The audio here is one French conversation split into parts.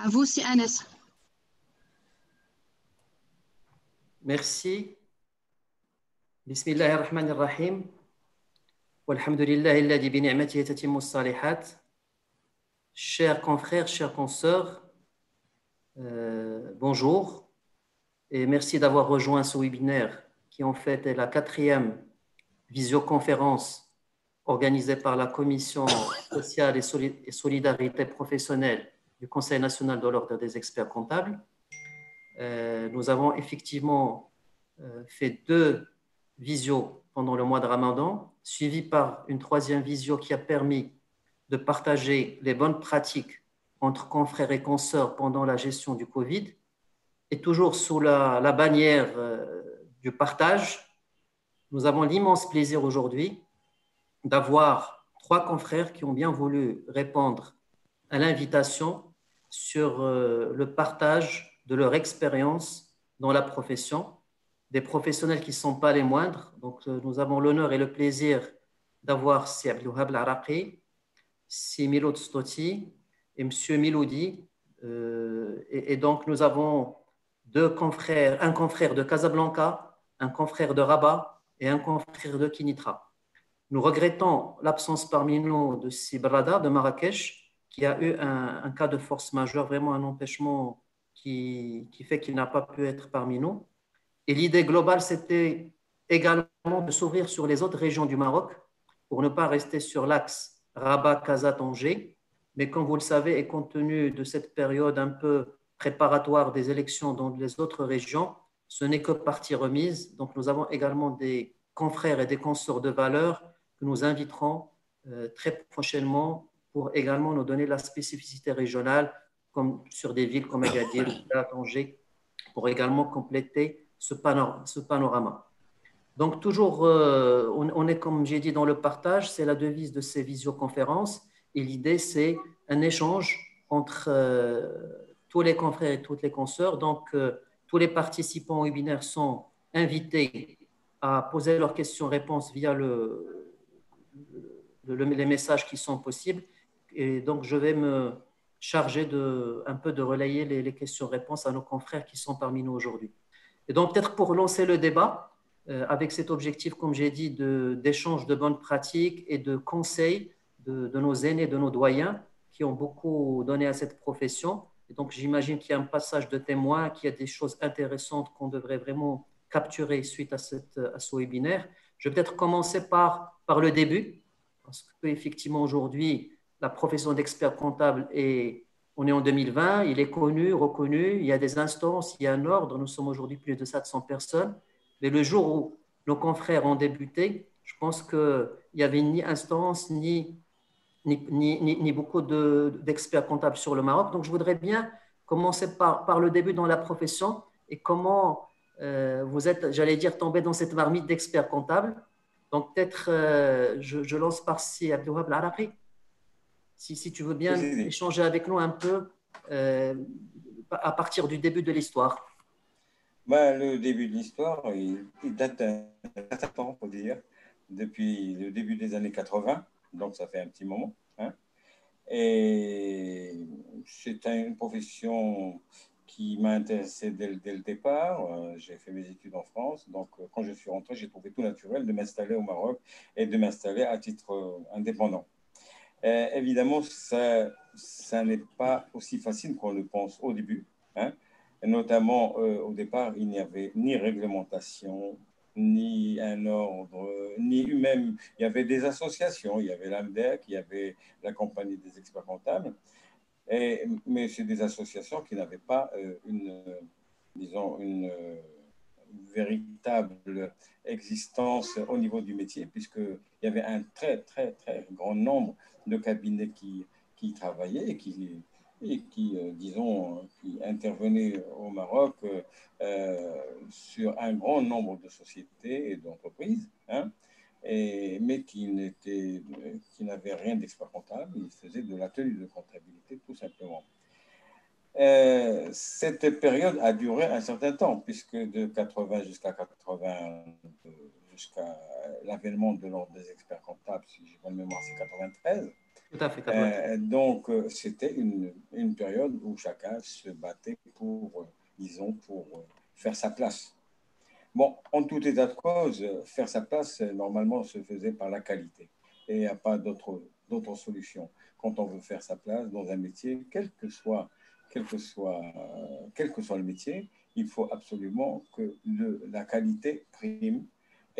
À vous, c'est Anas. Merci. Salihat Chers confrères, chers consoeurs, euh, bonjour et merci d'avoir rejoint ce webinaire qui en fait est la quatrième visioconférence organisée par la Commission sociale et solidarité professionnelle du Conseil national de l'ordre des experts comptables. Euh, nous avons effectivement euh, fait deux visios pendant le mois de Ramadan, suivi par une troisième visio qui a permis de partager les bonnes pratiques entre confrères et consoeurs pendant la gestion du Covid. Et toujours sous la, bannière euh, du partage, nous avons l'immense plaisir aujourd'hui d'avoir trois confrères qui ont bien voulu répondre à l'invitation sur euh, le partage de leur expérience dans la profession, des professionnels qui ne sont pas les moindres. Donc, euh, nous avons l'honneur et le plaisir d'avoir C. Abdouhab Laraqi, C. Milod Stoti et M. Miloudi. Euh, donc, nous avons deux confrères, un confrère de Casablanca, un confrère de Rabat et un confrère de Kinitra. Nous regrettons l'absence parmi nous de Sibrada de Marrakech, qui a eu un, cas de force majeure, vraiment un empêchement qui, qui fait qu'il n'a pas pu être parmi nous. Et l'idée globale, c'était également de s'ouvrir sur les autres régions du Maroc pour ne pas rester sur l'axe Rabat-Casa-Tanger. Mais comme vous le savez, et compte tenu de cette période un peu préparatoire des élections dans les autres régions, ce n'est que partie remise. Donc nous avons également des confrères et des consorts de valeur que nous inviterons euh, très prochainement pour également nous donner la spécificité régionale, comme sur des villes comme Agadir ou Tanger, pour également compléter ce, panorama. Ce panorama. Donc, toujours, euh, on, est, comme j'ai dit, dans le partage, c'est la devise de ces visioconférences. Et l'idée, c'est un échange entre euh, tous les confrères et toutes les consoeurs. Donc, euh, tous les participants au webinaire sont invités à poser leurs questions-réponses via le, les messages qui sont possibles. Et donc, je vais me charger un peu de relayer les, questions-réponses à nos confrères qui sont parmi nous aujourd'hui. Et donc, peut-être pour lancer le débat, euh, avec cet objectif, comme j'ai dit, d'échange de, bonnes pratiques et de conseils de, nos aînés, de nos doyens qui ont beaucoup donné à cette profession. Et donc, j'imagine qu'il y a un passage de témoins, qu'il y a des choses intéressantes qu'on devrait vraiment capturer suite à ce webinaire. Je vais peut-être commencer par, par le début, parce qu'effectivement, aujourd'hui, la profession d'expert comptable est, on est en 2020, il est connu, reconnu, il y a des instances, il y a un ordre, nous sommes aujourd'hui plus de 700 personnes. Mais le jour où nos confrères ont débuté, je pense qu'il n'y avait ni instance, ni, ni, ni, ni beaucoup d'experts de, comptables sur le Maroc. Donc, je voudrais bien commencer par, par le début dans la profession et comment euh, vous êtes, j'allais dire, tombé dans cette marmite d'experts comptables. Donc, peut-être, euh, je, je, lance par si Abdouhab Laraqi. Si, si, tu veux bien oui, échanger avec nous un peu euh, à partir du début de l'histoire. Ben, le début de l'histoire, il, il, date d'un certain temps, faut dire, depuis le début des années 80, donc ça fait un petit moment. Hein. Et c'est une profession qui m'a intéressé dès, dès, le départ. Euh, j'ai fait mes études en France, donc euh, quand je suis rentré, j'ai trouvé tout naturel de m'installer au Maroc et de m'installer à titre indépendant. Euh, évidemment, ça, ça n'est pas aussi facile qu'on le pense au début. Hein. Notamment, euh, au départ, il n'y avait ni réglementation, ni un ordre, ni même, il y avait des associations, il y avait l'AMDEC, il y avait la compagnie des experts comptables, mais c'est des associations qui n'avaient pas euh, une, disons, une, véritable existence au niveau du métier, puisqu'il y avait un très, très, très grand nombre de cabinets qui, qui travaillaient et qui, et qui, euh, disons, qui intervenaient au Maroc euh, sur un grand nombre de sociétés et d'entreprises, hein, mais qui n'avaient rien d'expert comptable, ils faisaient de la tenue de comptabilité tout simplement. Euh, cette période a duré un certain temps, puisque de 80 jusqu'à 80, jusqu'à l'avènement de l'ordre des experts comptables, si j'ai bonne mémoire, c'est 93. Tout à fait. Euh, donc, euh, c'était une, une, période où chacun se battait pour, euh, disons, pour faire sa place. Bon, en tout état de cause, faire sa place, normalement, se faisait par la qualité. Et il n'y a pas d'autre solution. Quand on veut faire sa place dans un métier, quel que soit, quel que soit, quel que soit le métier, il faut absolument que le, la qualité prime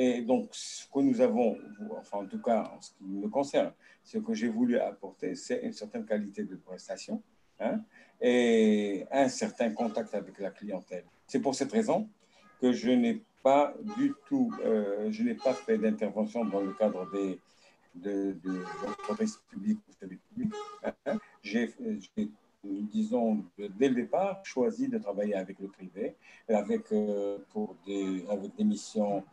et donc, ce que nous avons, enfin en tout cas en ce qui me concerne, ce que j'ai voulu apporter, c'est une certaine qualité de prestation hein, et un certain contact avec la clientèle. C'est pour cette raison que je n'ai pas du tout, euh, je n'ai pas fait d'intervention dans le cadre des de, de, l'entreprise publique ou public. Hein. J'ai, disons, dès le départ, choisi de travailler avec le privé, avec, euh, pour des, avec des missions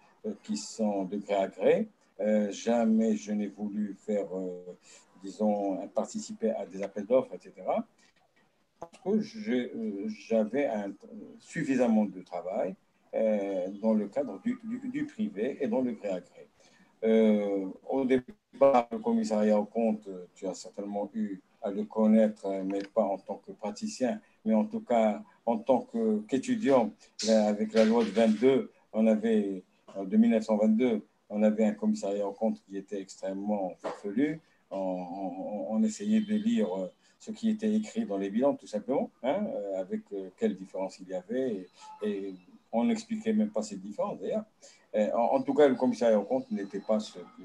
qui sont de gré à gré. Euh, jamais je n'ai voulu faire, euh, disons, participer à des appels d'offres, etc. Parce que j'avais suffisamment de travail dans le cadre du, du, privé et dans le gré à gré. au départ, le commissariat au compte, tu as certainement eu à le connaître, mais pas en tant que praticien, mais en tout cas en tant qu'étudiant. avec la loi de 22, on avait de 1922, on avait un commissariat en compte qui était extrêmement farfelu. On, essayait de lire euh, ce qui était écrit dans les bilans, tout simplement, hein, euh, avec euh, quelle différence il y avait. Et, on n'expliquait même pas ces différences, d'ailleurs. En, tout cas, le commissariat en compte n'était pas ce que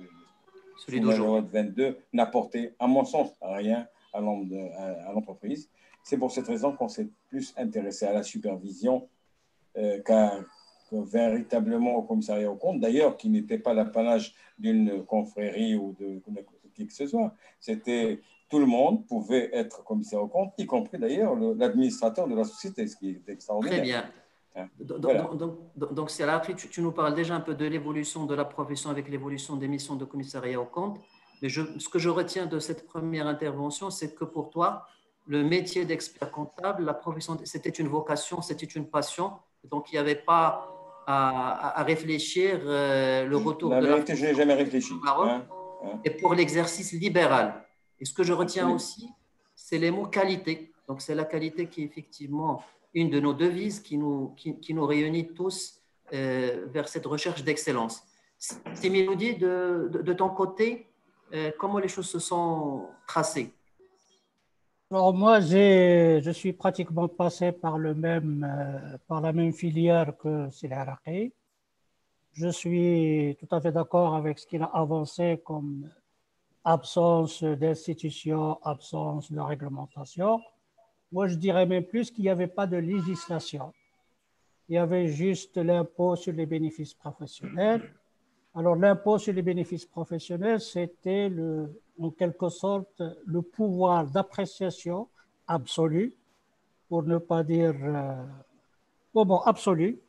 celui de 22 n'apportait, à mon sens, rien à l'entreprise. C'est pour cette raison qu'on s'est plus intéressé à la supervision qu'à véritablement au commissariat au compte, d'ailleurs, qui n'était pas l'apanage d'une confrérie ou de, qui que ce soit. C'était tout le monde pouvait être commissaire au compte, y compris d'ailleurs l'administrateur de la société, ce qui est extraordinaire. Très bien. Hein, donc, c'est là, tu, tu, nous parles déjà un peu de l'évolution de la profession avec l'évolution des missions de commissariat au compte. Mais je, ce que je retiens de cette première intervention, c'est que pour toi, le métier d'expert comptable, la profession, c'était une vocation, c'était une passion. Donc, il n'y avait pas à, réfléchir euh, le retour la de vérité, je n'ai jamais réfléchi. Hein, hein. Et pour l'exercice libéral. Et ce que je retiens aussi, c'est les mots qualité. Donc, c'est la qualité qui est effectivement une de nos devises qui nous, qui, nous réunit tous euh, vers cette recherche d'excellence. Similodi, de, de, de, ton côté, euh, comment les choses se sont tracées? Alors moi, je suis pratiquement passé par, le même, euh, par la même filière que Araqi. Je suis tout à fait d'accord avec ce qu'il a avancé comme absence d'institution, absence de réglementation. Moi, je dirais même plus qu'il n'y avait pas de législation. Il y avait juste l'impôt sur les bénéfices professionnels. Alors, l'impôt sur les bénéfices professionnels, c'était le, en quelque sorte le pouvoir d'appréciation absolu, pour ne pas dire euh, bon, absolu,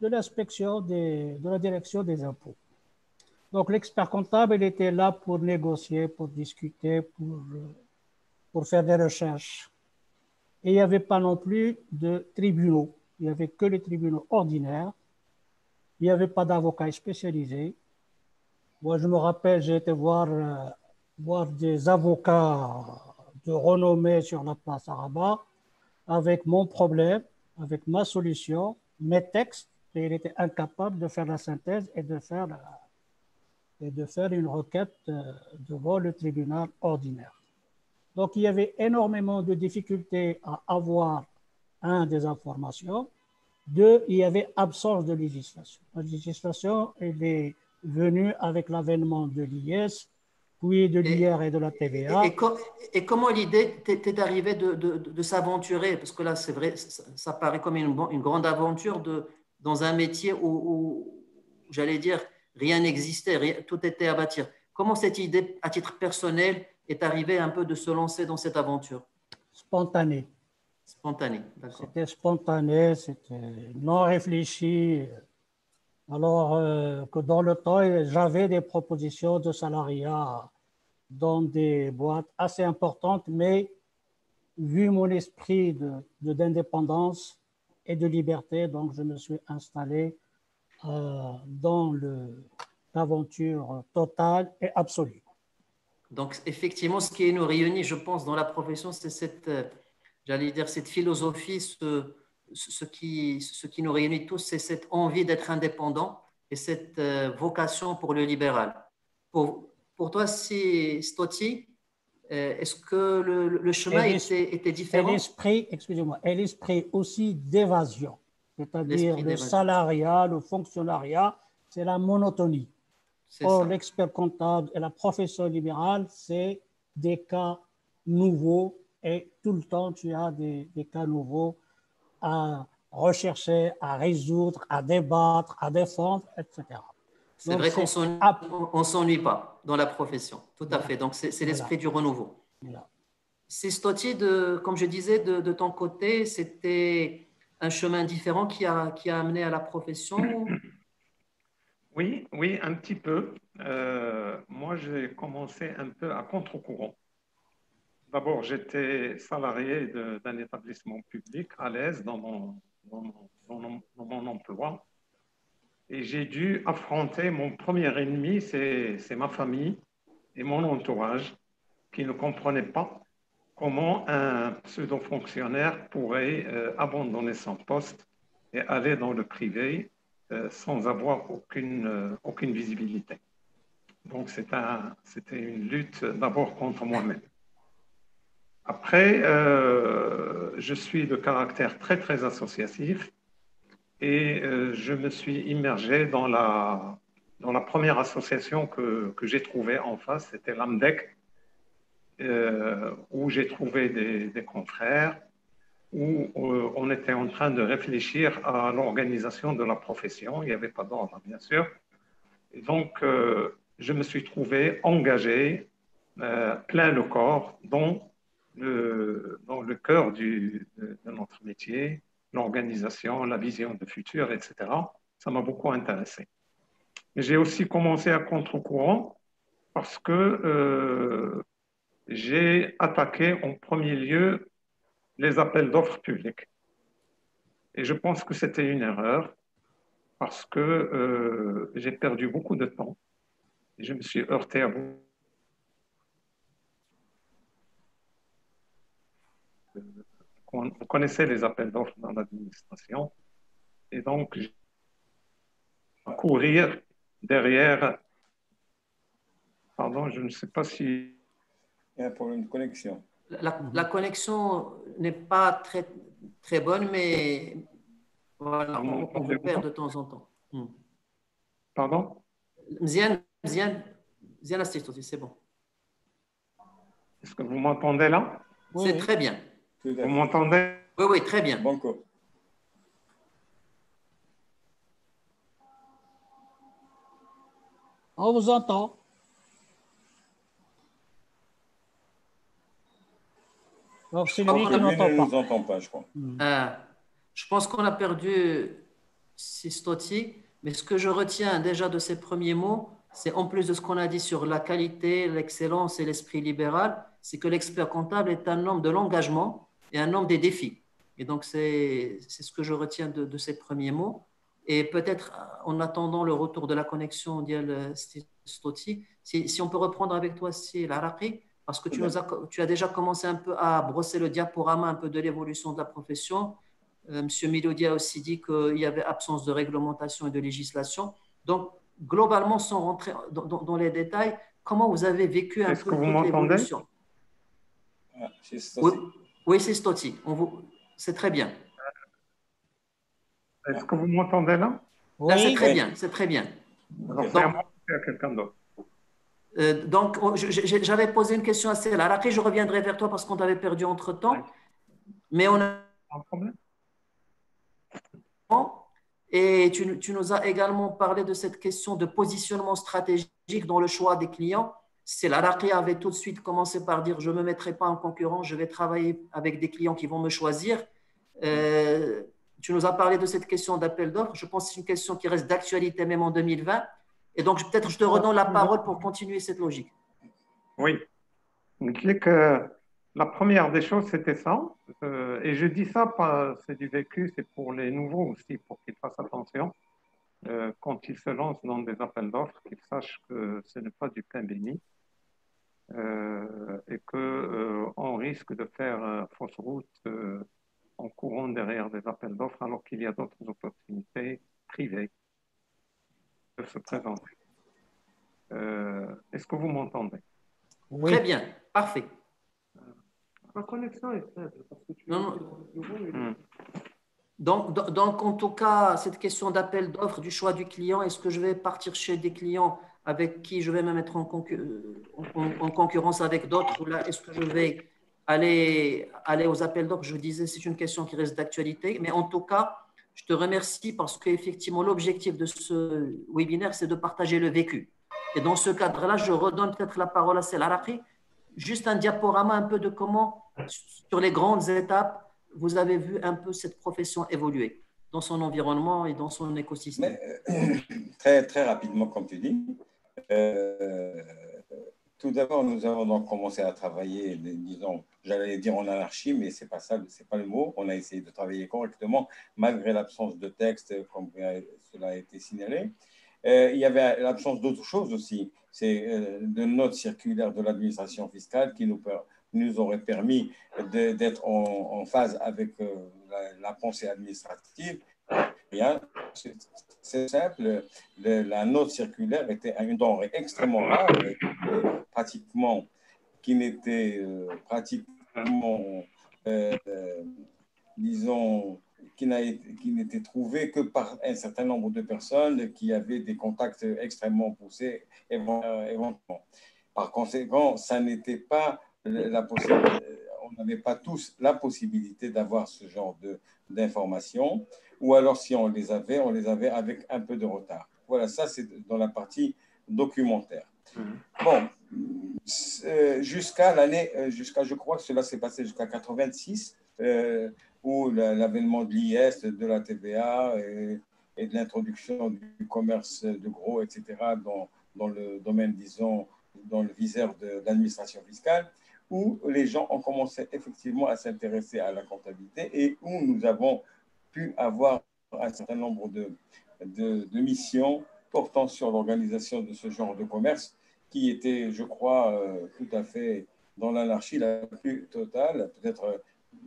de l'inspection de la direction des impôts. Donc l'expert comptable, il était là pour négocier, pour discuter, pour, euh, pour faire des recherches. Et il n'y avait pas non plus de tribunaux. Il n'y avait que les tribunaux ordinaires. Il n'y avait pas d'avocats spécialisés. Moi, je me rappelle, j'ai été voir euh, voir des avocats de renommée sur la place Araba avec mon problème, avec ma solution, mes textes, et il était incapable de faire la synthèse et de faire, et de faire une requête euh, devant le tribunal ordinaire. Donc il y avait énormément de difficultés à avoir, un, des informations, deux, il y avait absence de législation. La législation, elle est venue avec l'avènement de l'IS, oui, de l'IR et, de la TVA. Et, comment l'idée t'est arrivée de, de, s'aventurer? Parce que là, c'est vrai, ça, paraît comme une, une, grande aventure de, dans un métier où, j'allais dire, rien n'existait, tout était à bâtir. Comment cette idée, à titre personnel, est arrivée un peu de se lancer dans cette aventure? Spontané. Spontané, d'accord. C'était spontané, c'était non réfléchi. Alors euh, que dans le temps, j'avais des propositions de salariat dans des boîtes assez importantes, mais vu mon esprit d'indépendance de, et de liberté, donc je me suis installé euh, dans l'aventure totale et absolue. Donc, effectivement, ce qui nous réunit, je pense, dans la profession, c'est cette, euh, j'allais dire, cette philosophie, ce, ce, qui, ce qui nous réunit tous, c'est cette envie d'être indépendant et cette euh, vocation pour le libéral. Pour, pour toi, si Stotti, euh, est-ce que le, le chemin était, était, différent? l'esprit, excusez-moi, et l'esprit aussi d'évasion, c'est-à-dire le salariat, le fonctionnariat, c'est la monotonie. Or, l'expert comptable et la profession libérale, c'est des cas nouveaux et tout le temps, tu as des, des cas nouveaux à rechercher, à résoudre, à débattre, à défendre, etc. C'est vrai qu'on ne s'ennuie pas dans la profession, tout à fait. Donc, c'est l'esprit du renouveau. C'est Stotti, de, comme je disais, de, de ton côté, c'était un chemin différent qui a, qui a amené à la profession Oui, oui, un petit peu. Euh, moi, j'ai commencé un peu à contre-courant. D'abord, j'étais salarié d'un établissement public à l'aise dans mon, emploi. Et j'ai dû affronter mon premier ennemi, c'est ma famille et mon entourage, qui ne comprenaient pas comment un pseudo-fonctionnaire pourrait euh, abandonner son poste et aller dans le privé euh, sans avoir aucune, euh, aucune visibilité. Donc, c'était une lutte d'abord contre moi-même. Après, euh, je suis de caractère très, très associatif et je me suis immergé dans la, dans la première association que, que j'ai trouvée en face, c'était l'AMDEC, où j'ai trouvé des, confrères, où euh, on était en train de réfléchir à l'organisation de la profession. Il n'y avait pas d'ordre, bien sûr. Et donc, euh, je me suis trouvé engagé, euh, plein le corps, dans le, dans le cœur de, notre métier, l'organisation, la vision de futur, etc. Ça m'a beaucoup intéressé. J'ai aussi commencé à contre-courant parce que j'ai attaqué en premier lieu les appels d'offres publics. Et je pense que c'était une erreur parce que euh, j'ai perdu beaucoup de temps je me suis heurté à Vous connaissez les appels d'offres dans l'administration et donc courir derrière. Pardon, je ne sais pas si. Il y a un problème de connexion. La, connexion n'est pas très, très bonne, mais voilà, on, on vous perd de temps en temps. Hmm. Pardon? Mzian, Mzian, Mzian c'est bon. Est-ce que vous m'entendez là? C'est très bien. Vous m'entendez? Oui, oui, très bien. Banco. On vous entend. c'est lui qui n'entend pas. je crois. Hmm. Euh, je pense qu'on a perdu Sistotti, mais ce que je retiens déjà de ces premiers mots, c'est en plus de ce qu'on a dit sur la qualité, l'excellence et l'esprit libéral, c'est que l'expert comptable est un homme de l'engagement et un homme des défis. Et donc, c'est ce que je retiens de, ces premiers mots. Et peut-être en attendant le retour de la connexion d'Iel Stotti, si, si, on peut reprendre avec toi, si l'Araqi, parce que tu, nous as, tu as déjà commencé un peu à brosser le diaporama un peu de l'évolution de la profession. Euh, Monsieur Milodi a aussi dit qu'il y avait absence de réglementation et de législation. Donc, globalement, sans rentrer dans, les détails, comment vous avez vécu un peu l'évolution? Ah, Oui, oui c'est Stotti. C'est très bien. Est-ce que vous m'entendez là? Oui, c'est très bien. C'est très bien. Donc, quelqu'un d'autre. Euh, donc, oh, j'avais posé une question à Céla. Après, je reviendrai vers toi parce qu'on t'avait perdu entre temps. Mais on a. Un problème. Et tu, tu, nous as également parlé de cette question de positionnement stratégique dans le choix des clients. C'est qui avait tout de suite commencé par dire je ne me mettrai pas en concurrent, je vais travailler avec des clients qui vont me choisir. Euh, tu nous as parlé de cette question d'appel d'offres. Je pense que c'est une question qui reste d'actualité même en 2020. Et donc, peut-être je te redonne la parole pour continuer cette logique. Oui. que la première des choses, c'était ça. Euh, et je dis ça, c'est du vécu, c'est pour les nouveaux aussi, pour qu'ils fassent attention. Euh, quand ils se lancent dans des appels d'offres, qu'ils sachent que ce n'est pas du pain béni. Euh, et qu'on euh, risque de faire fausse route en courant derrière des appels d'offres alors qu'il y a d'autres opportunités privées qui se présentent. Est-ce que vous m'entendez? Oui. Très bien, parfait. La connexion est faible. Parce que tu non, non. Donc, donc, en tout cas, cette question d'appel d'offres, du choix du client, est-ce que je vais partir chez des clients avec qui je vais me mettre en, concurrence avec d'autres ou là, est-ce que je vais aller, aller aux appels d'offres? Je disais, c'est une question qui reste d'actualité, mais en tout cas, je te remercie parce qu'effectivement, l'objectif de ce webinaire, c'est de partager le vécu. Et dans ce cadre-là, je redonne peut-être la parole à Célaraki, juste un diaporama un peu de comment, sur les grandes étapes, vous avez vu un peu cette profession évoluer dans son environnement et dans son écosystème euh, très, très rapidement, comme tu dis. Euh, tout d'abord, nous avons donc commencé à travailler, disons, j'allais dire en anarchie, mais c'est pas ça, c'est pas le mot. On a essayé de travailler correctement, malgré l'absence de texte, comme cela a été signalé. Euh, il y avait l'absence d'autres choses aussi. C'est de notes circulaires de l'administration fiscale qui nous, nous aurait permis d'être en, phase avec euh, la, pensée administrative. C'est simple, la note circulaire était une denrée extrêmement rare, pratiquement, qui n'était euh, pratiquement, euh, disons, qui n'était trouvé que par un certain nombre de personnes qui avaient des contacts extrêmement poussés éventuellement. Par conséquent, ça n'était pas la on n'avait pas tous la possibilité d'avoir ce genre d'informations, ou alors si on les avait, on les avait avec un peu de retard. Voilà, ça c'est dans la partie documentaire. Mm-hmm. Bon, jusqu'à l'année, euh, jusqu'à, je crois que cela s'est passé jusqu'à 86, euh, où l'avènement de l'IS, de la TVA et, et de l'introduction du commerce de gros, etc., dans, dans le domaine, disons, dans le viseur de l'administration fiscale, où les gens ont commencé effectivement à s'intéresser à la comptabilité et où nous avons pu avoir un certain nombre de, de, missions portant sur l'organisation de ce genre de commerce qui était, je crois, euh, tout à fait dans l'anarchie la plus totale, peut-être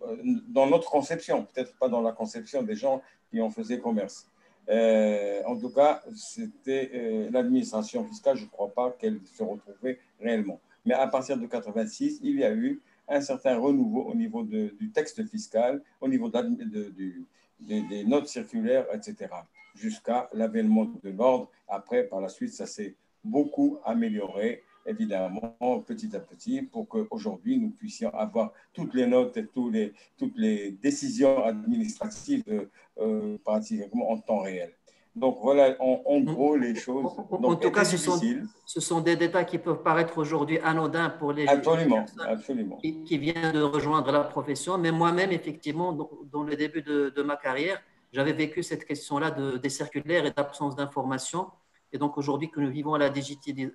euh, dans notre conception, peut-être pas dans la conception des gens qui en faisaient commerce. Euh, en tout cas, c'était l'administration fiscale, je ne crois pas qu'elle se retrouvait réellement. Mais à partir de 86, il y a eu un certain renouveau au niveau du texte fiscal, au niveau de, des notes circulaires, etc., jusqu'à l'avènement de l'ordre. Après, par la suite, ça s'est beaucoup amélioré, évidemment, petit à petit, pour qu'aujourd'hui, nous puissions avoir toutes les notes et tous les, toutes les décisions administratives euh, pratiquement en temps réel. Donc voilà en, gros les choses. en tout cas, ce sont, ce sont, des détails qui peuvent paraître aujourd'hui anodins pour les absolument, absolument. Qui, qui, viennent de rejoindre la profession. Mais moi-même, effectivement, dans, le début de, ma carrière, j'avais vécu cette question-là de, des circulaires et d'absence d'information. Et donc aujourd'hui que nous vivons la,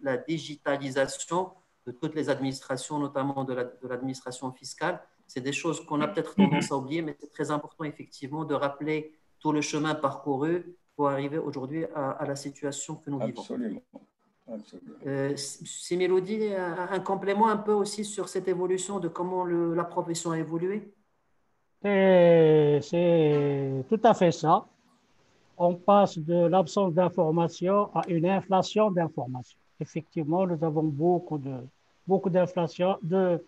la digitalisation de toutes les administrations, notamment de l'administration fiscale, c'est des choses qu'on a peut-être tendance à oublier, mais c'est très important effectivement de rappeler tout le chemin parcouru pour arriver aujourd'hui à, la situation que nous vivons. Absolument. Euh, si Mélodie, un, complément un peu aussi sur cette évolution de comment la profession a évolué? C'est tout à fait ça. On passe de l'absence d'information à une inflation d'information. Effectivement, nous avons beaucoup de beaucoup d'inflation, de,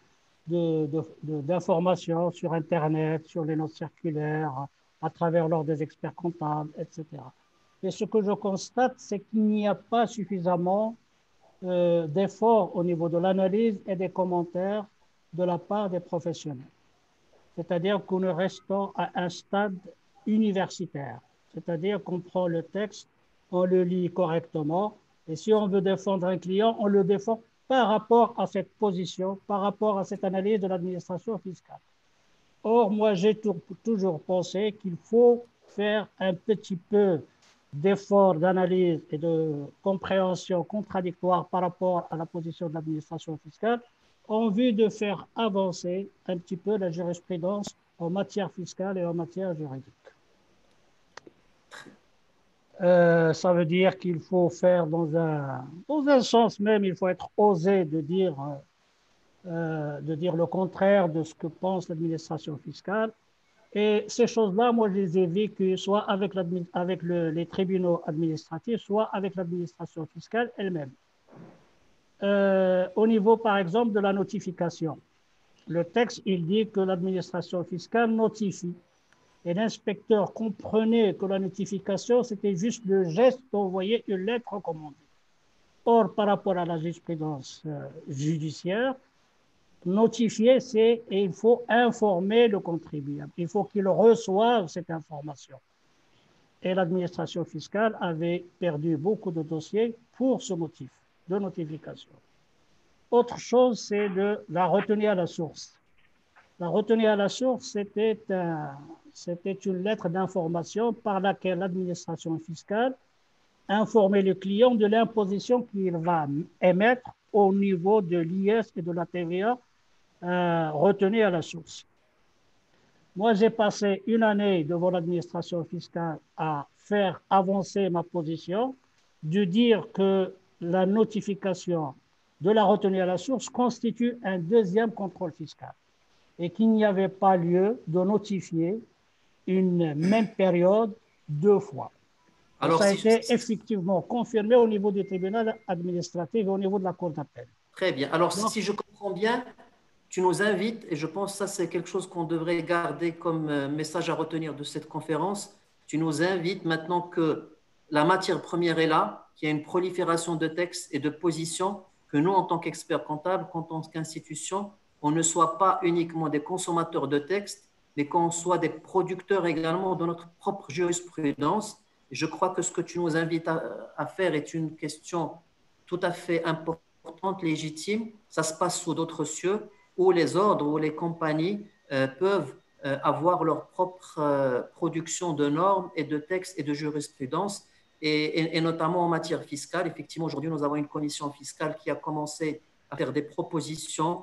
d'informations sur Internet, sur les notes circulaires, à travers l'ordre des experts comptables, etc. Et ce que je constate, c'est qu'il n'y a pas suffisamment euh, d'efforts au niveau de l'analyse et des commentaires de la part des professionnels. C'est-à-dire nous restons à un stade universitaire. C'est-à-dire qu'on prend le texte, on le lit correctement, et si on veut défendre un client, on le défend par rapport à cette position, par rapport à cette analyse de l'administration fiscale. Or, moi, j'ai toujours pensé qu'il faut faire un petit peu d'effort d'analyse et de compréhension contradictoire par rapport à la position de l'administration fiscale en vue de faire avancer un petit peu la jurisprudence en matière fiscale et en matière juridique. Euh, ça veut dire qu'il faut faire dans un, dans un sens même, il faut être osé de dire euh, de dire le contraire de ce que pense l'administration fiscale. Et ces choses-là, moi, je les ai vécues soit avec, avec les tribunaux administratifs, soit avec l'administration fiscale elle-même. Euh, au niveau, par exemple, de la notification, le texte, il dit que l'administration fiscale notifie. Et l'inspecteur comprenait que la notification, c'était juste le geste d'envoyer une lettre recommandée. Or, par rapport à la jurisprudence euh, judiciaire, notifier, c'est et il faut informer le contribuable. Il faut qu'il reçoive cette information. Et l'administration fiscale avait perdu beaucoup de dossiers pour ce motif de notification. Autre chose, c'est de la retenue à la source. La retenue à la source, c'était c'était une lettre d'information par laquelle l'administration fiscale informait le client de l'imposition qu'il va émettre au niveau de l'IS et de la TVA euh, retenue à la source. Moi, j'ai passé une année devant l'administration fiscale à faire avancer ma position, de dire que la notification de la retenue à la source constitue un deuxième contrôle fiscal et qu'il n'y avait pas lieu de notifier une même période deux fois. Alors, ça a été effectivement confirmé au niveau du tribunal administratif et au niveau de la Cour d'appel. Très bien. Alors, si je comprends bien, tu nous invites, et je pense que ça, c'est quelque chose qu'on devrait garder comme euh, message à retenir de cette conférence. Tu nous invites maintenant que la matière première est là, qu'il y a une prolifération de textes et de positions, que nous, en tant qu'experts comptables, en tant qu'institution, on ne soit pas uniquement des consommateurs de textes, mais qu'on soit des producteurs également de notre propre jurisprudence. Je crois que ce que tu nous invites à, faire est une question tout à fait importante, légitime. Ça se passe sous d'autres cieux où les ordres, où les compagnies euh, peuvent euh, avoir leur propre euh, production de normes et de textes et de jurisprudence, et, notamment en matière fiscale. Effectivement, aujourd'hui, nous avons une commission fiscale qui a commencé à faire des propositions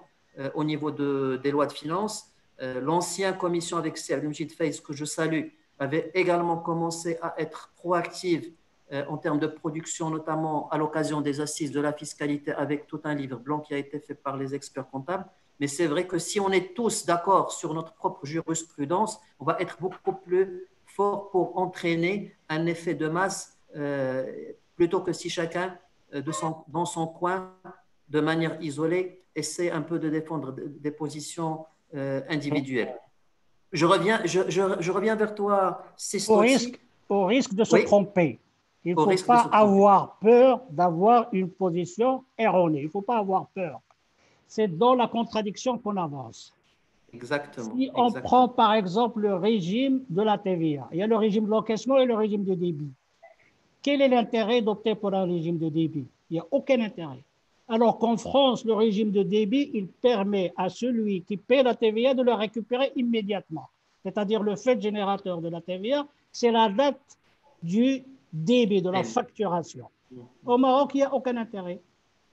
au niveau de, des lois de finances euh, l'ancienne commission avec Serge Face, que je salue, avait également commencé à être proactive en termes de production, notamment à l'occasion des assises de la fiscalité, avec tout un livre blanc qui a été fait par les experts comptables. Mais c'est vrai que si on est tous d'accord sur notre propre jurisprudence, on va être beaucoup plus fort pour entraîner un effet de masse euh, plutôt que si chacun, de son, dans son coin, de manière isolée, essaie un peu de défendre des positions euh, individuel. Je reviens, je, je, reviens vers toi, Au risque, au risque de se tromper. Il ne faut pas avoir peur d'avoir une position erronée. Il ne faut pas avoir peur. C'est dans la contradiction qu'on avance. Exactement. Si on prend par exemple le régime de la TVA, il y a le régime de l'encaissement et le régime de débit. Quel est l'intérêt d'opter pour un régime de débit? Il n'y a aucun intérêt. Alors qu'en France, le régime de débit, il permet à celui qui paie la TVA de le récupérer immédiatement. C'est-à-dire le fait générateur de la TVA, c'est la date du débit, de la facturation. Au Maroc, il n'y a aucun intérêt.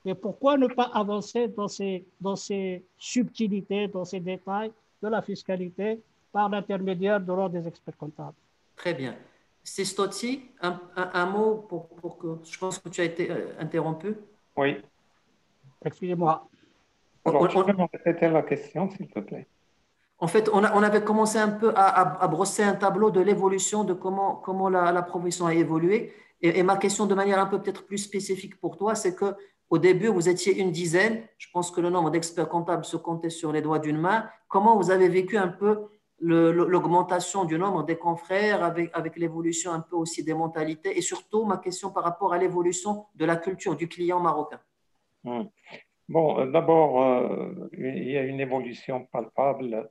Mais pourquoi ne pas avancer dans ces, dans ces subtilités, dans ces détails de la fiscalité par l'intermédiaire de l'ordre des experts comptables? Très bien. Sistotti, un, un, mot pour, pour, que je pense que tu as été euh, interrompu. Oui, Excusez-moi. Alors, peux répéter la question, s'il te plaît. En fait, on, avait commencé un peu à, brosser un tableau de l'évolution, de comment, comment la, la profession a évolué. Et, ma question, de manière un peu peut-être plus spécifique pour toi, c'est que au début, vous étiez une dizaine. Je pense que le nombre d'experts comptables se comptait sur les doigts d'une main. Comment vous avez vécu un peu l'augmentation du nombre des confrères avec, l'évolution un peu aussi des mentalités et surtout ma question par rapport à l'évolution de la culture du client marocain? Hmm. Bon, euh, d'abord, euh, il y a une évolution palpable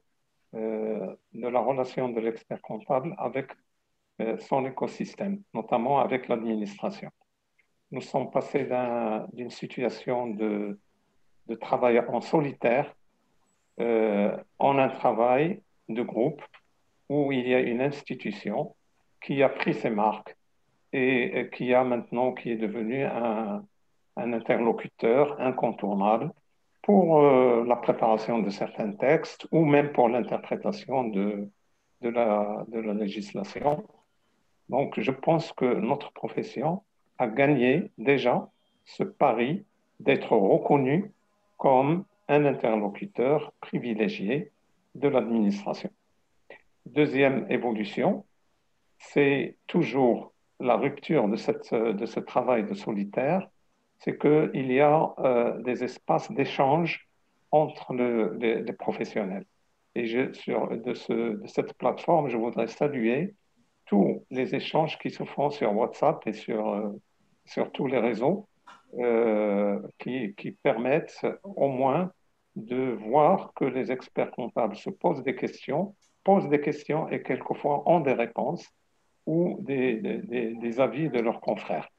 euh, de la relation de l'expert comptable avec son écosystème, notamment avec l'administration. Nous sommes passés d'une situation de, travail en solitaire en un travail de groupe où il y a une institution qui a pris ses marques et, qui a maintenant, qui est devenu un, interlocuteur incontournable pour euh, la préparation de certains textes ou même pour l'interprétation de la législation. Donc, je pense que notre profession a gagné déjà ce pari d'être reconnu comme un interlocuteur privilégié de l'administration. Deuxième évolution, c'est toujours la rupture de, cette, de ce travail de solitaire, c'est qu'il y a euh, des espaces d'échange entre les, professionnels. Et sur, de, ce, de, cette plateforme, je voudrais saluer tous les échanges qui se font sur WhatsApp et sur, euh, sur tous les réseaux qui, qui, permettent au moins de voir que les experts comptables se posent des questions, posent des questions et quelquefois ont des réponses ou des, des, des avis de leurs confrères.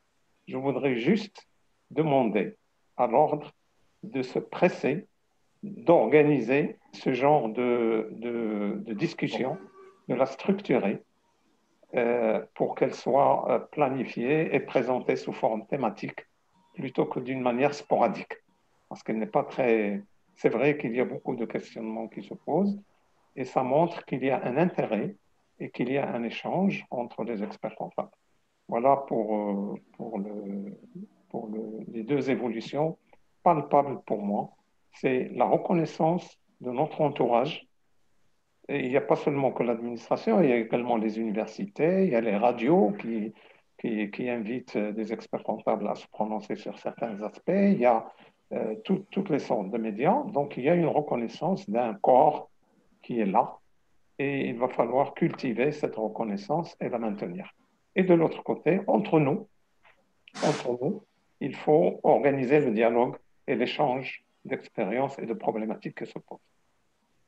Je voudrais juste demander à l'ordre de se presser d'organiser ce genre de, de, de, discussion, de la structurer pour qu'elle soit euh, planifiée et présentée sous forme thématique plutôt que d'une manière sporadique. Parce qu'elle n'est pas très... C'est vrai qu'il y a beaucoup de questionnements qui se posent et ça montre qu'il y a un intérêt et qu'il y a un échange entre les experts comptables. Voilà pour, euh, pour, le, pour le, les deux évolutions palpables pour moi c'est la reconnaissance de notre entourage. Il n'y a pas seulement que l'administration, il y a également les universités, il y a les radios qui, qui, qui invitent des experts comptables à se prononcer sur certains aspects, il y a euh, tout, toutes les sortes de médias. Donc il y a une reconnaissance d'un corps qui est là et il va falloir cultiver cette reconnaissance et la maintenir. Et de l'autre côté, entre nous, entre nous, il faut organiser le dialogue et l'échange d'expériences et de problématiques que se posent.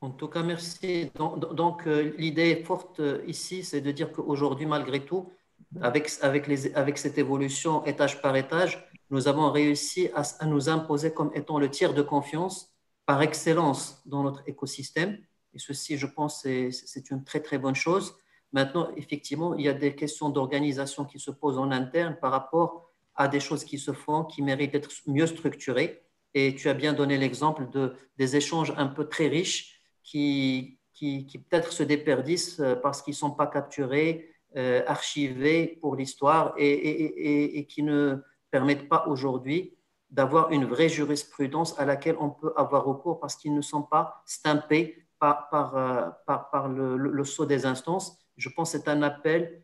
En tout cas, merci. Donc, euh, l'idée forte euh, ici, c'est de dire qu'aujourd'hui, malgré tout, avec, avec, les, avec cette évolution étage par étage, nous avons réussi à, à, nous imposer comme étant le tiers de confiance par excellence dans notre écosystème. Et ceci, je pense, c'est une très, très bonne chose. Maintenant, effectivement, il y a des questions d'organisation qui se posent en interne par rapport à des choses qui se font, qui méritent d'être mieux structurées. Et tu as bien donné l'exemple de, des échanges un peu très riches qui, qui, qui peut-être se déperdissent euh, parce qu'ils ne sont pas capturés, euh, archivés pour l'histoire et, et, et, qui ne permettent pas aujourd'hui d'avoir une vraie jurisprudence à laquelle on peut avoir recours parce qu'ils ne sont pas stampés par, par, euh, par, le, le, sceau des instances. Je pense que c'est un appel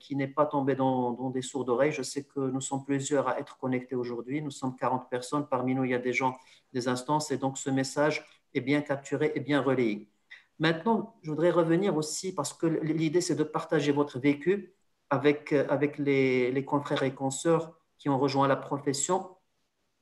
qui n'est pas tombé dans, des sourds d'oreilles. Je sais que nous sommes plusieurs à être connectés aujourd'hui. Nous sommes 40 personnes. Parmi nous, il y a des gens, des instances. Et donc, ce message bien capturé et bien relayé. Maintenant, je voudrais revenir aussi parce que l'idée, c'est de partager votre vécu avec, euh, avec les, les confrères et consoeurs qui ont rejoint la profession.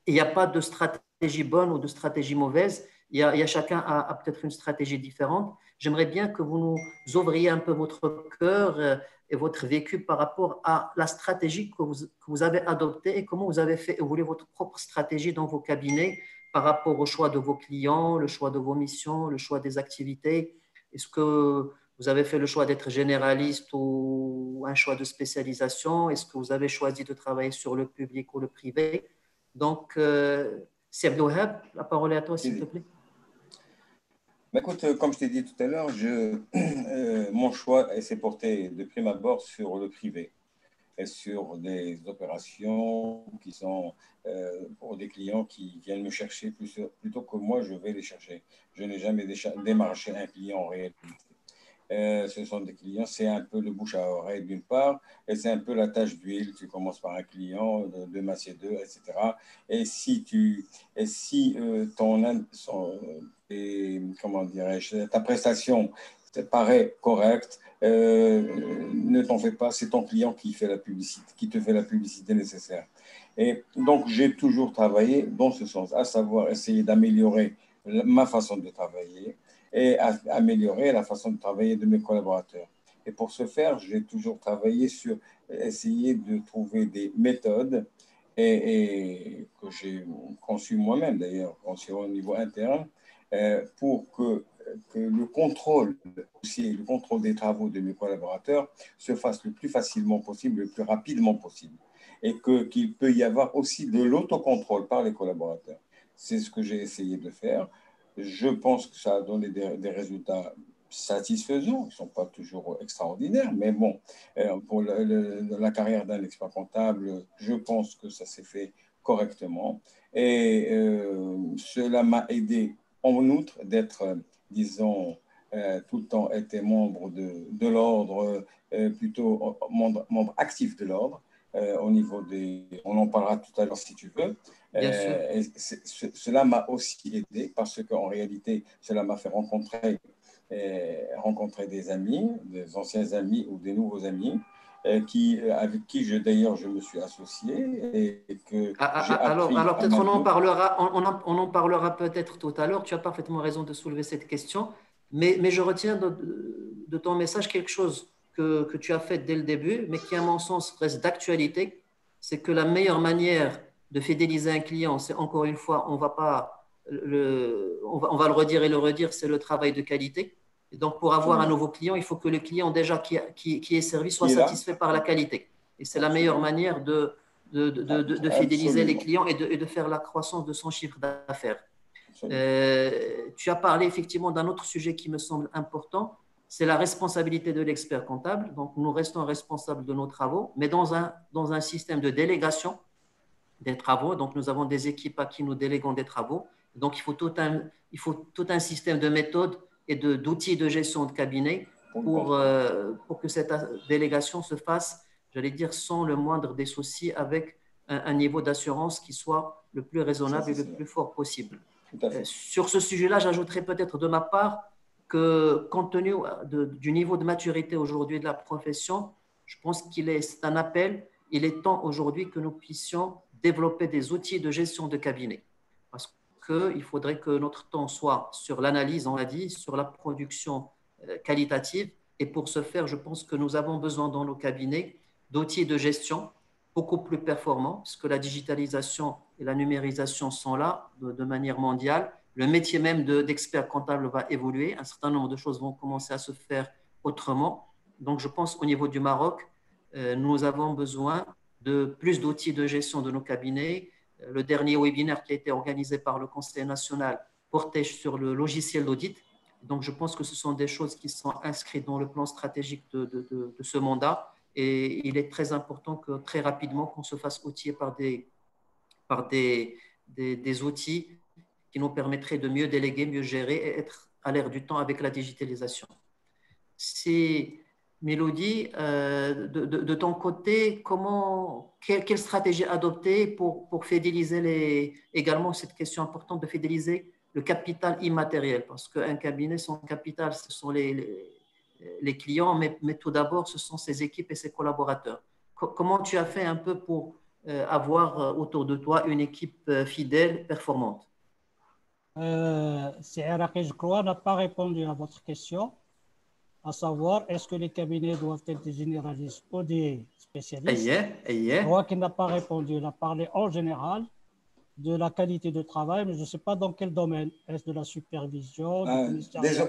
Il n'y a pas de stratégie bonne ou de stratégie mauvaise. Il y a, il y a chacun a, a peut-être une stratégie différente. J'aimerais bien que vous nous ouvriez un peu votre cœur euh, et votre vécu par rapport à la stratégie que vous, que vous, avez adoptée et comment vous avez fait évoluer votre propre stratégie dans vos cabinets par rapport au choix de vos clients, le choix de vos missions, le choix des activités. Est-ce que vous avez fait le choix d'être généraliste ou un choix de spécialisation? Est-ce que vous avez choisi de travailler sur le public ou le privé? Donc, euh, la parole est à toi, s'il te plaît. Écoute, euh, comme je t'ai dit tout à l'heure, euh, mon choix s'est porté de prime abord sur le privé sur des opérations qui sont euh, pour des clients qui viennent me chercher plutôt que moi, je vais les chercher. Je n'ai jamais démarché un client en réalité. Euh, ce sont des clients, c'est un peu le bouche à oreille d'une part, et c'est un peu la tâche d'huile. Tu commences par un client, de, masser deux, etc. Et si tu, et si euh, ton, et, comment dirais-je, ta prestation te paraît correcte, euh, ne t'en fais pas, c'est ton client qui fait la publicité, qui te fait la publicité nécessaire. Et donc j'ai toujours travaillé dans ce sens, à savoir essayer d'améliorer ma façon de travailler et à améliorer la façon de travailler de mes collaborateurs. Et pour ce faire, j'ai toujours travaillé sur essayer de trouver des méthodes et que j'ai conçues moi-même d'ailleurs, conçues au niveau interne, euh, pour que, que, le contrôle aussi, le contrôle des travaux de mes collaborateurs se fasse le plus facilement possible, le plus rapidement possible. Et qu'il peut y avoir aussi de l'autocontrôle par les collaborateurs. C'est ce que j'ai essayé de faire. Je pense que ça a donné des, résultats satisfaisants, ils ne sont pas toujours extraordinaires, mais bon, euh, pour la carrière d'un expert comptable, je pense que ça s'est fait correctement. Et cela m'a aidé en outre d'être, disons, tout le temps été membre de, de l'ordre, plutôt membre, membre, actif de l'ordre. au niveau des... On en parlera tout à l'heure si tu veux. Euh, cela m'a aussi aidé parce qu'en réalité, cela m'a fait rencontrer, euh, rencontrer des amis, des anciens amis ou des nouveaux amis. Euh, qui, avec qui je d'ailleurs je me suis associé et que ah, ah, ah alors, alors peut-être on en parlera on, on, en, parlera peut-être tout à l'heure. Tu as parfaitement raison de soulever cette question. Mais, mais je retiens de, de, ton message quelque chose que, que tu as fait dès le début mais qui à mon sens reste d'actualité. C'est que la meilleure manière de fidéliser un client, c'est encore une fois, on va pas le, on va, on va, le redire et le redire, c'est le travail de qualité. Et donc, pour avoir un nouveau client, il faut que le client déjà qui, qui, qui est servi soit satisfait par la qualité. Et c'est la meilleure manière de, de, de, de fidéliser les clients et, et de, faire la croissance de son chiffre d'affaires. Euh, tu as parlé effectivement d'un autre sujet qui me semble important, c'est la responsabilité de l'expert comptable. Donc, nous restons responsables de nos travaux, mais dans un, dans un système de délégation des travaux. Donc, nous avons des équipes à qui nous déléguons des travaux. Donc, il faut tout un, il faut tout un système de méthodes et d'outils de, gestion de cabinet pour, euh, pour que cette délégation se fasse, j'allais dire, sans le moindre des soucis, avec un, niveau d'assurance qui soit le plus raisonnable et le plus fort possible. Euh, sur ce sujet-là, j'ajouterais peut-être de ma part que, compte tenu du niveau de maturité aujourd'hui de la profession, je pense qu'il est un appel. Il est temps aujourd'hui que nous puissions développer des outils de gestion de cabinet. Qu'il faudrait que notre temps soit sur l'analyse, on l'a dit, sur la production euh, qualitative. Et pour ce faire, je pense que nous avons besoin dans nos cabinets d'outils de gestion beaucoup plus performants, puisque la digitalisation et la numérisation sont là de, manière mondiale. Le métier même d'expert comptable va évoluer. Un certain nombre de choses vont commencer à se faire autrement. Donc, je pense qu'au niveau du Maroc, euh, nous avons besoin de plus d'outils de gestion de nos cabinets. Le dernier webinaire qui a été organisé par le Conseil national portait sur le logiciel d'audit. Donc, je pense que ce sont des choses qui sont inscrites dans le plan stratégique de, ce mandat. Et il est très important que très rapidement, qu'on se fasse outiller par des, par des, des, outils qui nous permettraient de mieux déléguer, mieux gérer et être à l'air du temps avec la digitalisation. C'est Mélodie, euh, de, ton côté, comment, quelle, stratégie adopter pour, pour, fidéliser les, également cette question importante de fidéliser le capital immatériel? Parce qu'un cabinet, son capital, ce sont les, les, clients, mais, mais tout d'abord, ce sont ses équipes et ses collaborateurs. comment tu as fait un peu pour euh, avoir euh, autour de toi une équipe fidèle, performante? Euh, je crois, n'a pas répondu à votre question à savoir est-ce que les cabinets doivent être des généralistes ou des spécialistes? Je crois qu'il n'a pas répondu. Il a parlé en général de la qualité de travail, mais je ne sais pas dans quel domaine. Est-ce de la supervision ah,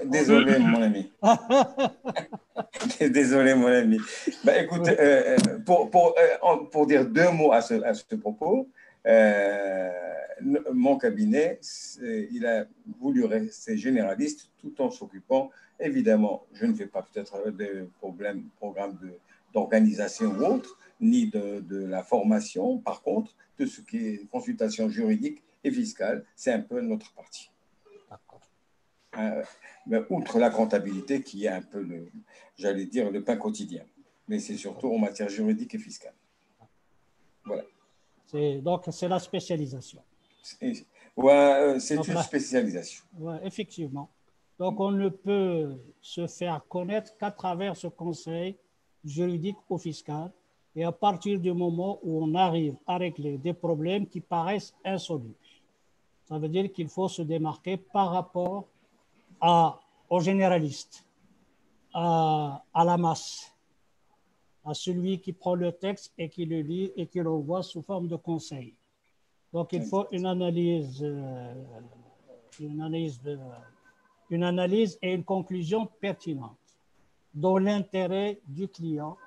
Désolé, mon ami. désolé, mon ami. Bah, écoute, euh, euh, pour, pour, euh, pour, dire deux mots à ce, à ce propos, mon cabinet, il a voulu rester généraliste tout en s'occupant Évidemment, je ne fais pas peut-être des problèmes, programmes d'organisation ou autre, ni de, de, la formation. Par contre, tout ce qui est consultation juridique et fiscale, c'est un peu notre partie. Euh, mais outre la comptabilité qui est un peu, j'allais dire, le pain quotidien. Mais c'est surtout en matière juridique et fiscale. Voilà. Donc, c'est la spécialisation. Ouais, euh, c'est une spécialisation. Ouais, effectivement. Donc, on ne peut se faire connaître qu'à travers ce conseil juridique ou fiscal. Et à partir du moment où on arrive à régler des problèmes qui paraissent insolubles, ça veut dire qu'il faut se démarquer par rapport à, aux généralistes, à, à, la masse, à celui qui prend le texte et qui le lit et qui le voit sous forme de conseil. Donc, il faut une analyse, euh, une analyse de, une analyse et une conclusion pertinente dans l'intérêt du client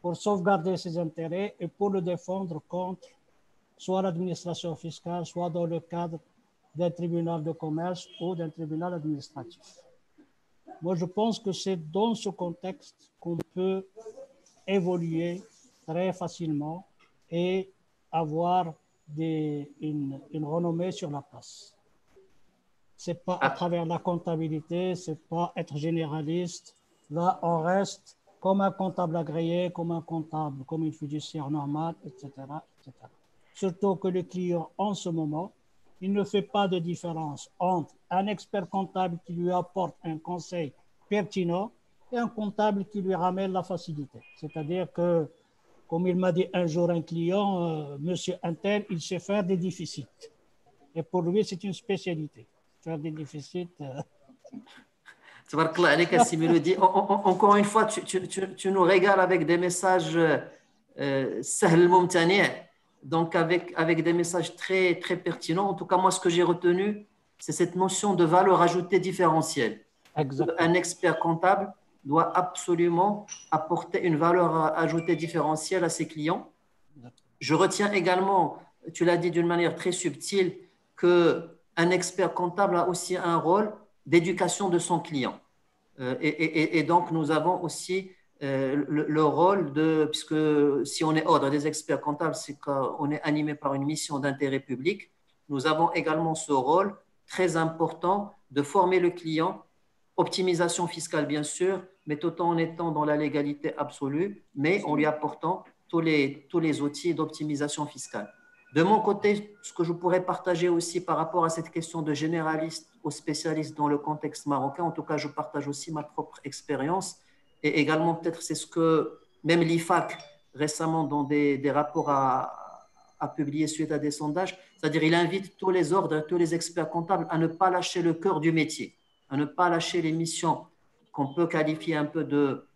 pour sauvegarder ses intérêts et pour le défendre contre soit l'administration fiscale, soit dans le cadre d'un tribunal de commerce ou d'un tribunal administratif. Moi, je pense que c'est dans ce contexte qu'on peut évoluer très facilement et avoir une renommée sur la place. C'est pas à Ah. travers la comptabilité, c'est pas être généraliste. Là, on reste comme un comptable agréé, comme un comptable, comme une fiduciaire normale, etc., etc. Surtout que le client, en ce moment, il ne fait pas de différence entre un expert comptable qui lui apporte un conseil pertinent et un comptable qui lui ramène la facilité. C'est-à-dire que, comme il m'a dit un jour un client, euh, Monsieur Intel, il sait faire des déficits. Et pour lui, c'est une spécialité. Faire des déficits. euh, Encore une fois, tu, tu- tu- tu nous régales avec des messages euh, donc avec, avec des messages très, très pertinents. En tout cas, moi, ce que j'ai retenu, c'est cette notion de valeur ajoutée différentielle. exactement. Un expert comptable doit absolument apporter une valeur ajoutée différentielle à ses clients. Je retiens également, tu l'as dit d'une manière très subtile, que un expert comptable a aussi un rôle d'éducation de son client. Euh, et, donc, nous avons aussi euh, le, le rôle de, puisque si on est ordre des experts comptables, c'est qu'on est animé par une mission d'intérêt public, nous avons également ce rôle très important de former le client, optimisation fiscale bien sûr, mais tout en étant dans la légalité absolue, mais en lui apportant tous les outils d'optimisation fiscale. De mon côté, ce que je pourrais partager aussi par rapport à cette question de généraliste ou spécialiste dans le contexte marocain, en tout cas, je partage aussi ma propre expérience. Et également peut-être c'est ce que même l'IFAC récemment dans des, des rapports a, a publié suite à des sondages, c'est-à-dire il invite tous les ordres, tous les experts comptables à ne pas lâcher le cœur du métier, à ne pas lâcher les missions qu'on peut qualifier un peu de,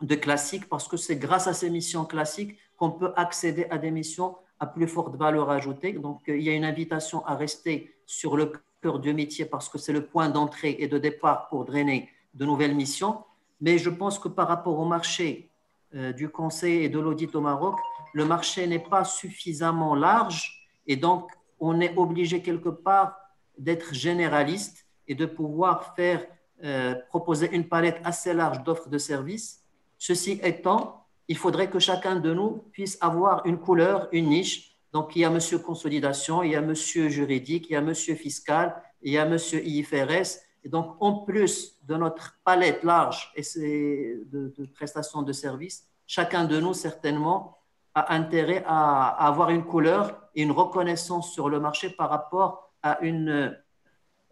de classiques, parce que c'est grâce à ces missions classiques qu'on peut accéder à des missions à plus forte valeur ajoutée. Donc, euh, il y a une invitation à rester sur le cœur du métier parce que c'est le point d'entrée et de départ pour drainer de nouvelles missions. Mais je pense que par rapport au marché euh, du conseil et de l'audit au Maroc, le marché n'est pas suffisamment large et donc on est obligé quelque part d'être généraliste et de pouvoir faire euh, proposer une palette assez large d'offres de services. Ceci étant, il faudrait que chacun de nous puisse avoir une couleur, une niche. Donc, il y a monsieur consolidation, il y a monsieur juridique, il y a monsieur fiscal, il y a monsieur IFRS. Et donc, en plus de notre palette large et de, prestations de services, chacun de nous, certainement, a intérêt à, à avoir une couleur et une reconnaissance sur le marché par rapport à une,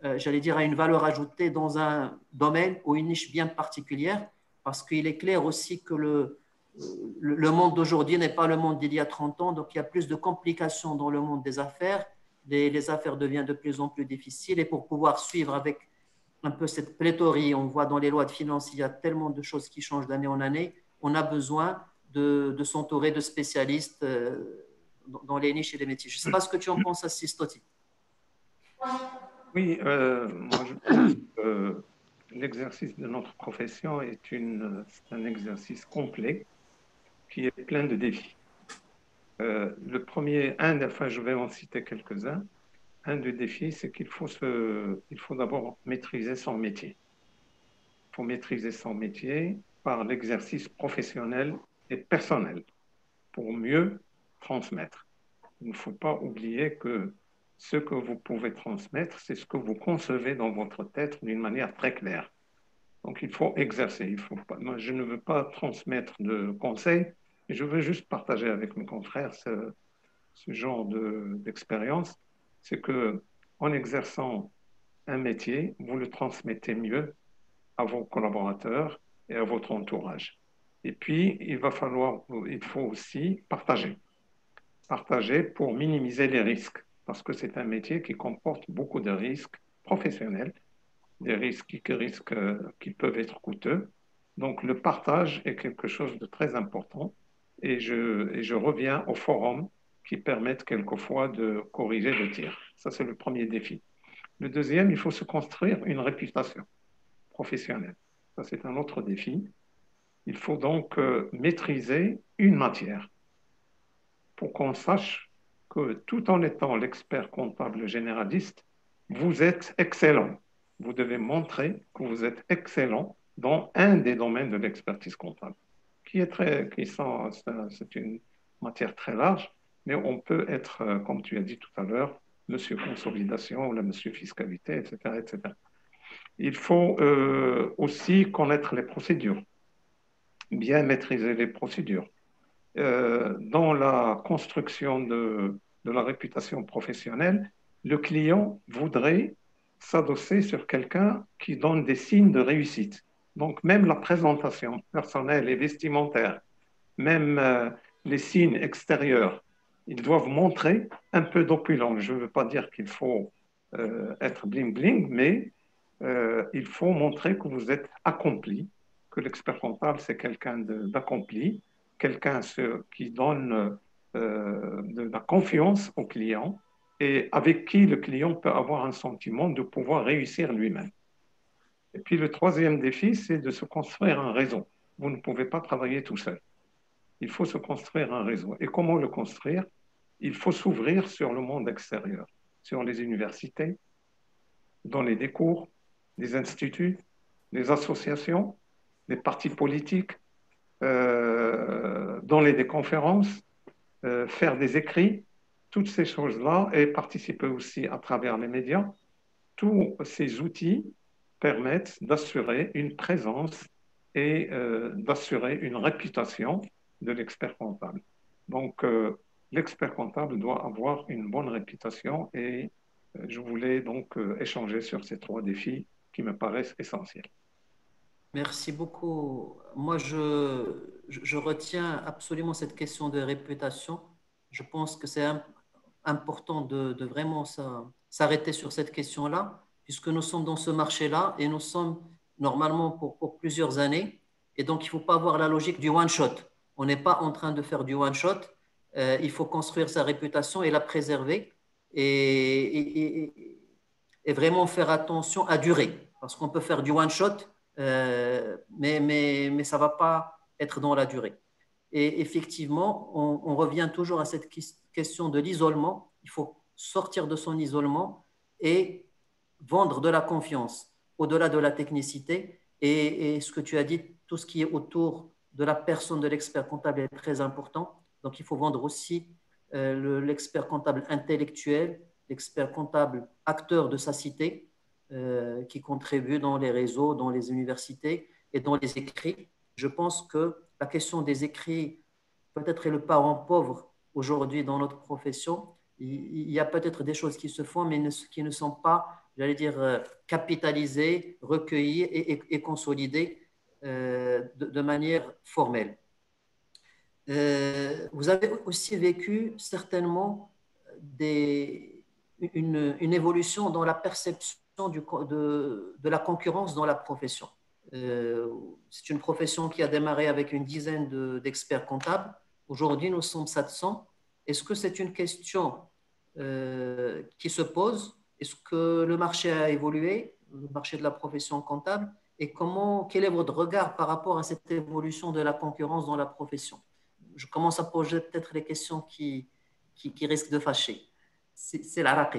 euh, j'allais dire, à une valeur ajoutée dans un domaine ou une niche bien particulière, parce qu'il est clair aussi que le, le monde d'aujourd'hui n'est pas le monde d'il y a 30 ans, donc il y a plus de complications dans le monde des affaires. Les, affaires deviennent de plus en plus difficiles et pour pouvoir suivre avec un peu cette pléthorie, on voit dans les lois de finances, il y a tellement de choses qui changent d'année en année, on a besoin de, s'entourer de spécialistes euh, dans, les niches et les métiers. Je ne sais pas ce que tu en penses, Assis Totti. Oui, euh, moi je pense que l'exercice de notre profession est un exercice complet qui est plein de défis. Euh, le premier, un, enfin je vais en citer quelques-uns. Un des défis, c'est qu'il faut, se, il faut d'abord maîtriser son métier. Il faut maîtriser son métier par l'exercice professionnel et personnel pour mieux transmettre. Il ne faut pas oublier que ce que vous pouvez transmettre, c'est ce que vous concevez dans votre tête d'une manière très claire. Donc il faut exercer. Il faut pas, moi, je ne veux pas transmettre de conseils, je veux juste partager avec mes confrères ce, genre de- d'expérience. C'est que en exerçant un métier, vous le transmettez mieux à vos collaborateurs et à votre entourage. Et puis, il va falloir, il faut aussi partager. Partager pour minimiser les risques, parce que c'est un métier qui comporte beaucoup de risques professionnels, des risques qui, risquent, euh, qui peuvent être coûteux. Donc, le partage est quelque chose de très important. Et je, reviens au forum qui permettent quelquefois de corriger le tir. Ça, c'est le premier défi. Le deuxième, il faut se construire une réputation professionnelle. Ça, c'est un autre défi. Il faut donc euh, maîtriser une matière pour qu'on sache que tout en étant l'expert comptable généraliste, vous êtes excellent. Vous devez montrer que vous êtes excellent dans un des domaines de l'expertise comptable, qui est très, qui c'est un- c'est une matière très large, mais on peut être, euh, comme tu as dit tout à l'heure, monsieur consolidation, le monsieur fiscalité, etc. etc. Il faut euh, aussi connaître les procédures, bien maîtriser les procédures. Euh, dans la construction de, de la réputation professionnelle, le client voudrait s'adosser sur quelqu'un qui donne des signes de réussite. Donc même la présentation personnelle et vestimentaire, même euh, les signes extérieurs, ils doivent montrer un peu d'opulence. Je ne veux pas dire qu'il faut euh, être bling-bling, mais euh, il faut montrer que vous êtes accompli, que l'expert comptable, c'est quelqu'un d'accompli, quelqu'un qui donne de la confiance au client et avec qui le client peut avoir un sentiment de pouvoir réussir lui-même. Et puis le troisième défi, c'est de se construire un réseau. Vous ne pouvez pas travailler tout seul. Il faut se construire un réseau. Et comment le construire? Il faut s'ouvrir sur le monde extérieur, sur les universités, dans les décours, les instituts, les associations, les partis politiques, euh, dans les conférences, euh, faire des écrits, toutes ces choses-là et participer aussi à travers les médias. Tous ces outils permettent d'assurer une présence et euh, d'assurer une réputation de l'expert comptable. Donc, euh, l'expert comptable doit avoir une bonne réputation et euh, je voulais donc échanger sur ces trois défis qui me paraissent essentiels. Merci beaucoup. Moi, je, retiens absolument cette question de réputation. Je pense que c'est important de vraiment s'arrêter sur cette question-là puisque nous sommes dans ce marché-là et nous sommes normalement pour, plusieurs années. Et donc, il ne faut pas avoir la logique du one-shot. On n'est pas en train de faire du one-shot. Euh, il faut construire sa réputation et la préserver et, vraiment faire attention à durer. Parce qu'on peut faire du one-shot, euh, mais, mais, mais, ça ne va pas être dans la durée. Et effectivement, on revient toujours à cette question de l'isolement. Il faut sortir de son isolement et vendre de la confiance au-delà de la technicité. Et, ce que tu as dit, tout ce qui est autour de la personne de l'expert comptable est très important. Donc, il faut vendre aussi euh, l'expert comptable intellectuel, l'expert comptable acteur de sa cité, euh, qui contribue dans les réseaux, dans les universités et dans les écrits. Je pense que la question des écrits peut-être est le parent pauvre aujourd'hui dans notre profession. Il, y a peut-être des choses qui se font, mais qui ne sont pas j'allais dire, euh, capitaliser, recueillir et, consolider euh, de, manière formelle. Euh, vous avez aussi vécu certainement une, évolution dans la perception de, la concurrence dans la profession. C'est une profession qui a démarré avec une dizaine d'experts comptables. Aujourd'hui, nous sommes 700. Est-ce que c'est une question qui se pose est-ce que le marché a évolué, le marché de la profession comptable, et comment, quel est votre regard par rapport à cette évolution de la concurrence dans la profession? Je commence à poser peut-être les questions qui, qui, risquent de fâcher. C'est la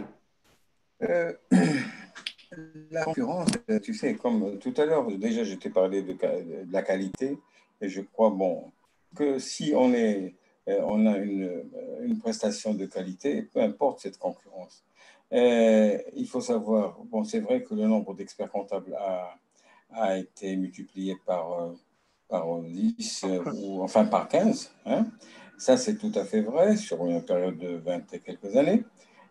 euh, la concurrence, tu sais, comme tout à l'heure, déjà je t'ai parlé de, de, la qualité, et je crois bon, que si on, est, euh, on a une, une prestation de qualité, peu importe cette concurrence, euh, il faut savoir, bon, c'est vrai que le nombre d'experts comptables a, a, été multiplié par, euh, par 10, euh, ou enfin par 15. Hein. Ça, c'est tout à fait vrai sur une période de 20 et quelques années.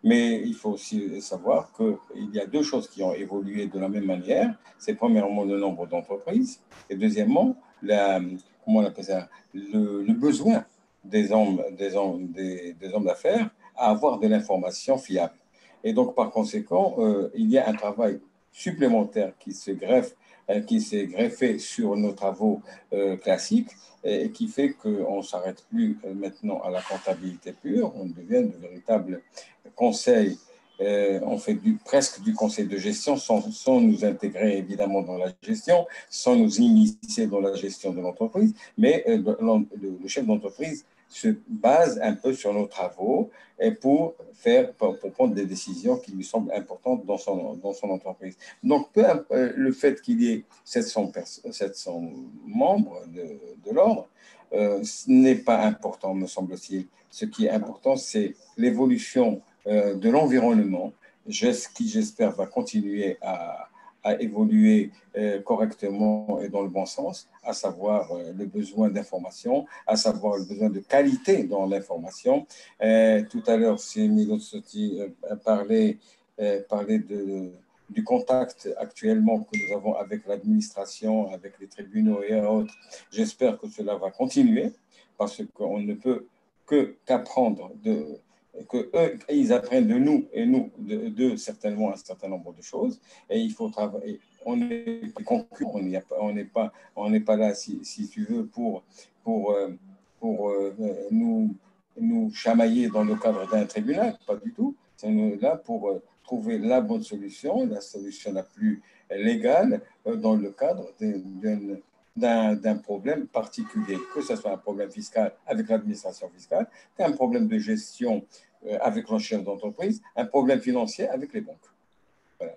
Mais il faut aussi savoir qu'il y a deux choses qui ont évolué de la même manière. C'est premièrement le nombre d'entreprises et deuxièmement, comment on appelle ça, le, besoin des hommes, des hommes, des hommes d'affaires à avoir de l'information fiable. Et donc, par conséquent, euh, il y a un travail supplémentaire qui se greffe, euh, qui s'est greffé sur nos travaux euh, classiques et qui fait qu'on ne s'arrête plus maintenant à la comptabilité pure, on devient de véritables conseils on fait presque du conseil de gestion sans, nous intégrer évidemment dans la gestion, sans nous initier dans la gestion de l'entreprise, mais le, chef d'entreprise se base un peu sur nos travaux et pour, faire, pour, prendre des décisions qui lui semblent importantes dans son, dans son entreprise. Donc, peu, le fait qu'il y ait 700, 700 membres de, de l'ordre euh, n'est pas important, me semble-t-il. Ce qui est important, c'est l'évolution euh, de l'environnement, qui j'espère va continuer à, à évoluer euh, correctement et dans le bon sens, à savoir euh, le besoin d'information, à savoir le besoin de qualité dans l'information. Euh, tout à l'heure, c'est Milo Sotti parlait, parlait de, du contact actuellement que nous avons avec l'administration, avec les tribunaux et autres. J'espère que cela va continuer parce qu'on ne peut que qu'apprendre de que eux, ils apprennent de nous et nous d'eux certainement un certain nombre de choses. Et il faut travailler. On est concurrents, on n'est pas, on n'est pas là, si, si, tu veux, pour, pour, euh, pour euh, nous, nous chamailler dans le cadre d'un tribunal, pas du tout. C'est là pour euh, trouver la bonne solution, la solution la plus légale dans le cadre d'une d'un problème particulier, que ce soit un problème fiscal avec l'administration fiscale, qu'un problème de gestion euh, avec le chef d'entreprise, un problème financier avec les banques.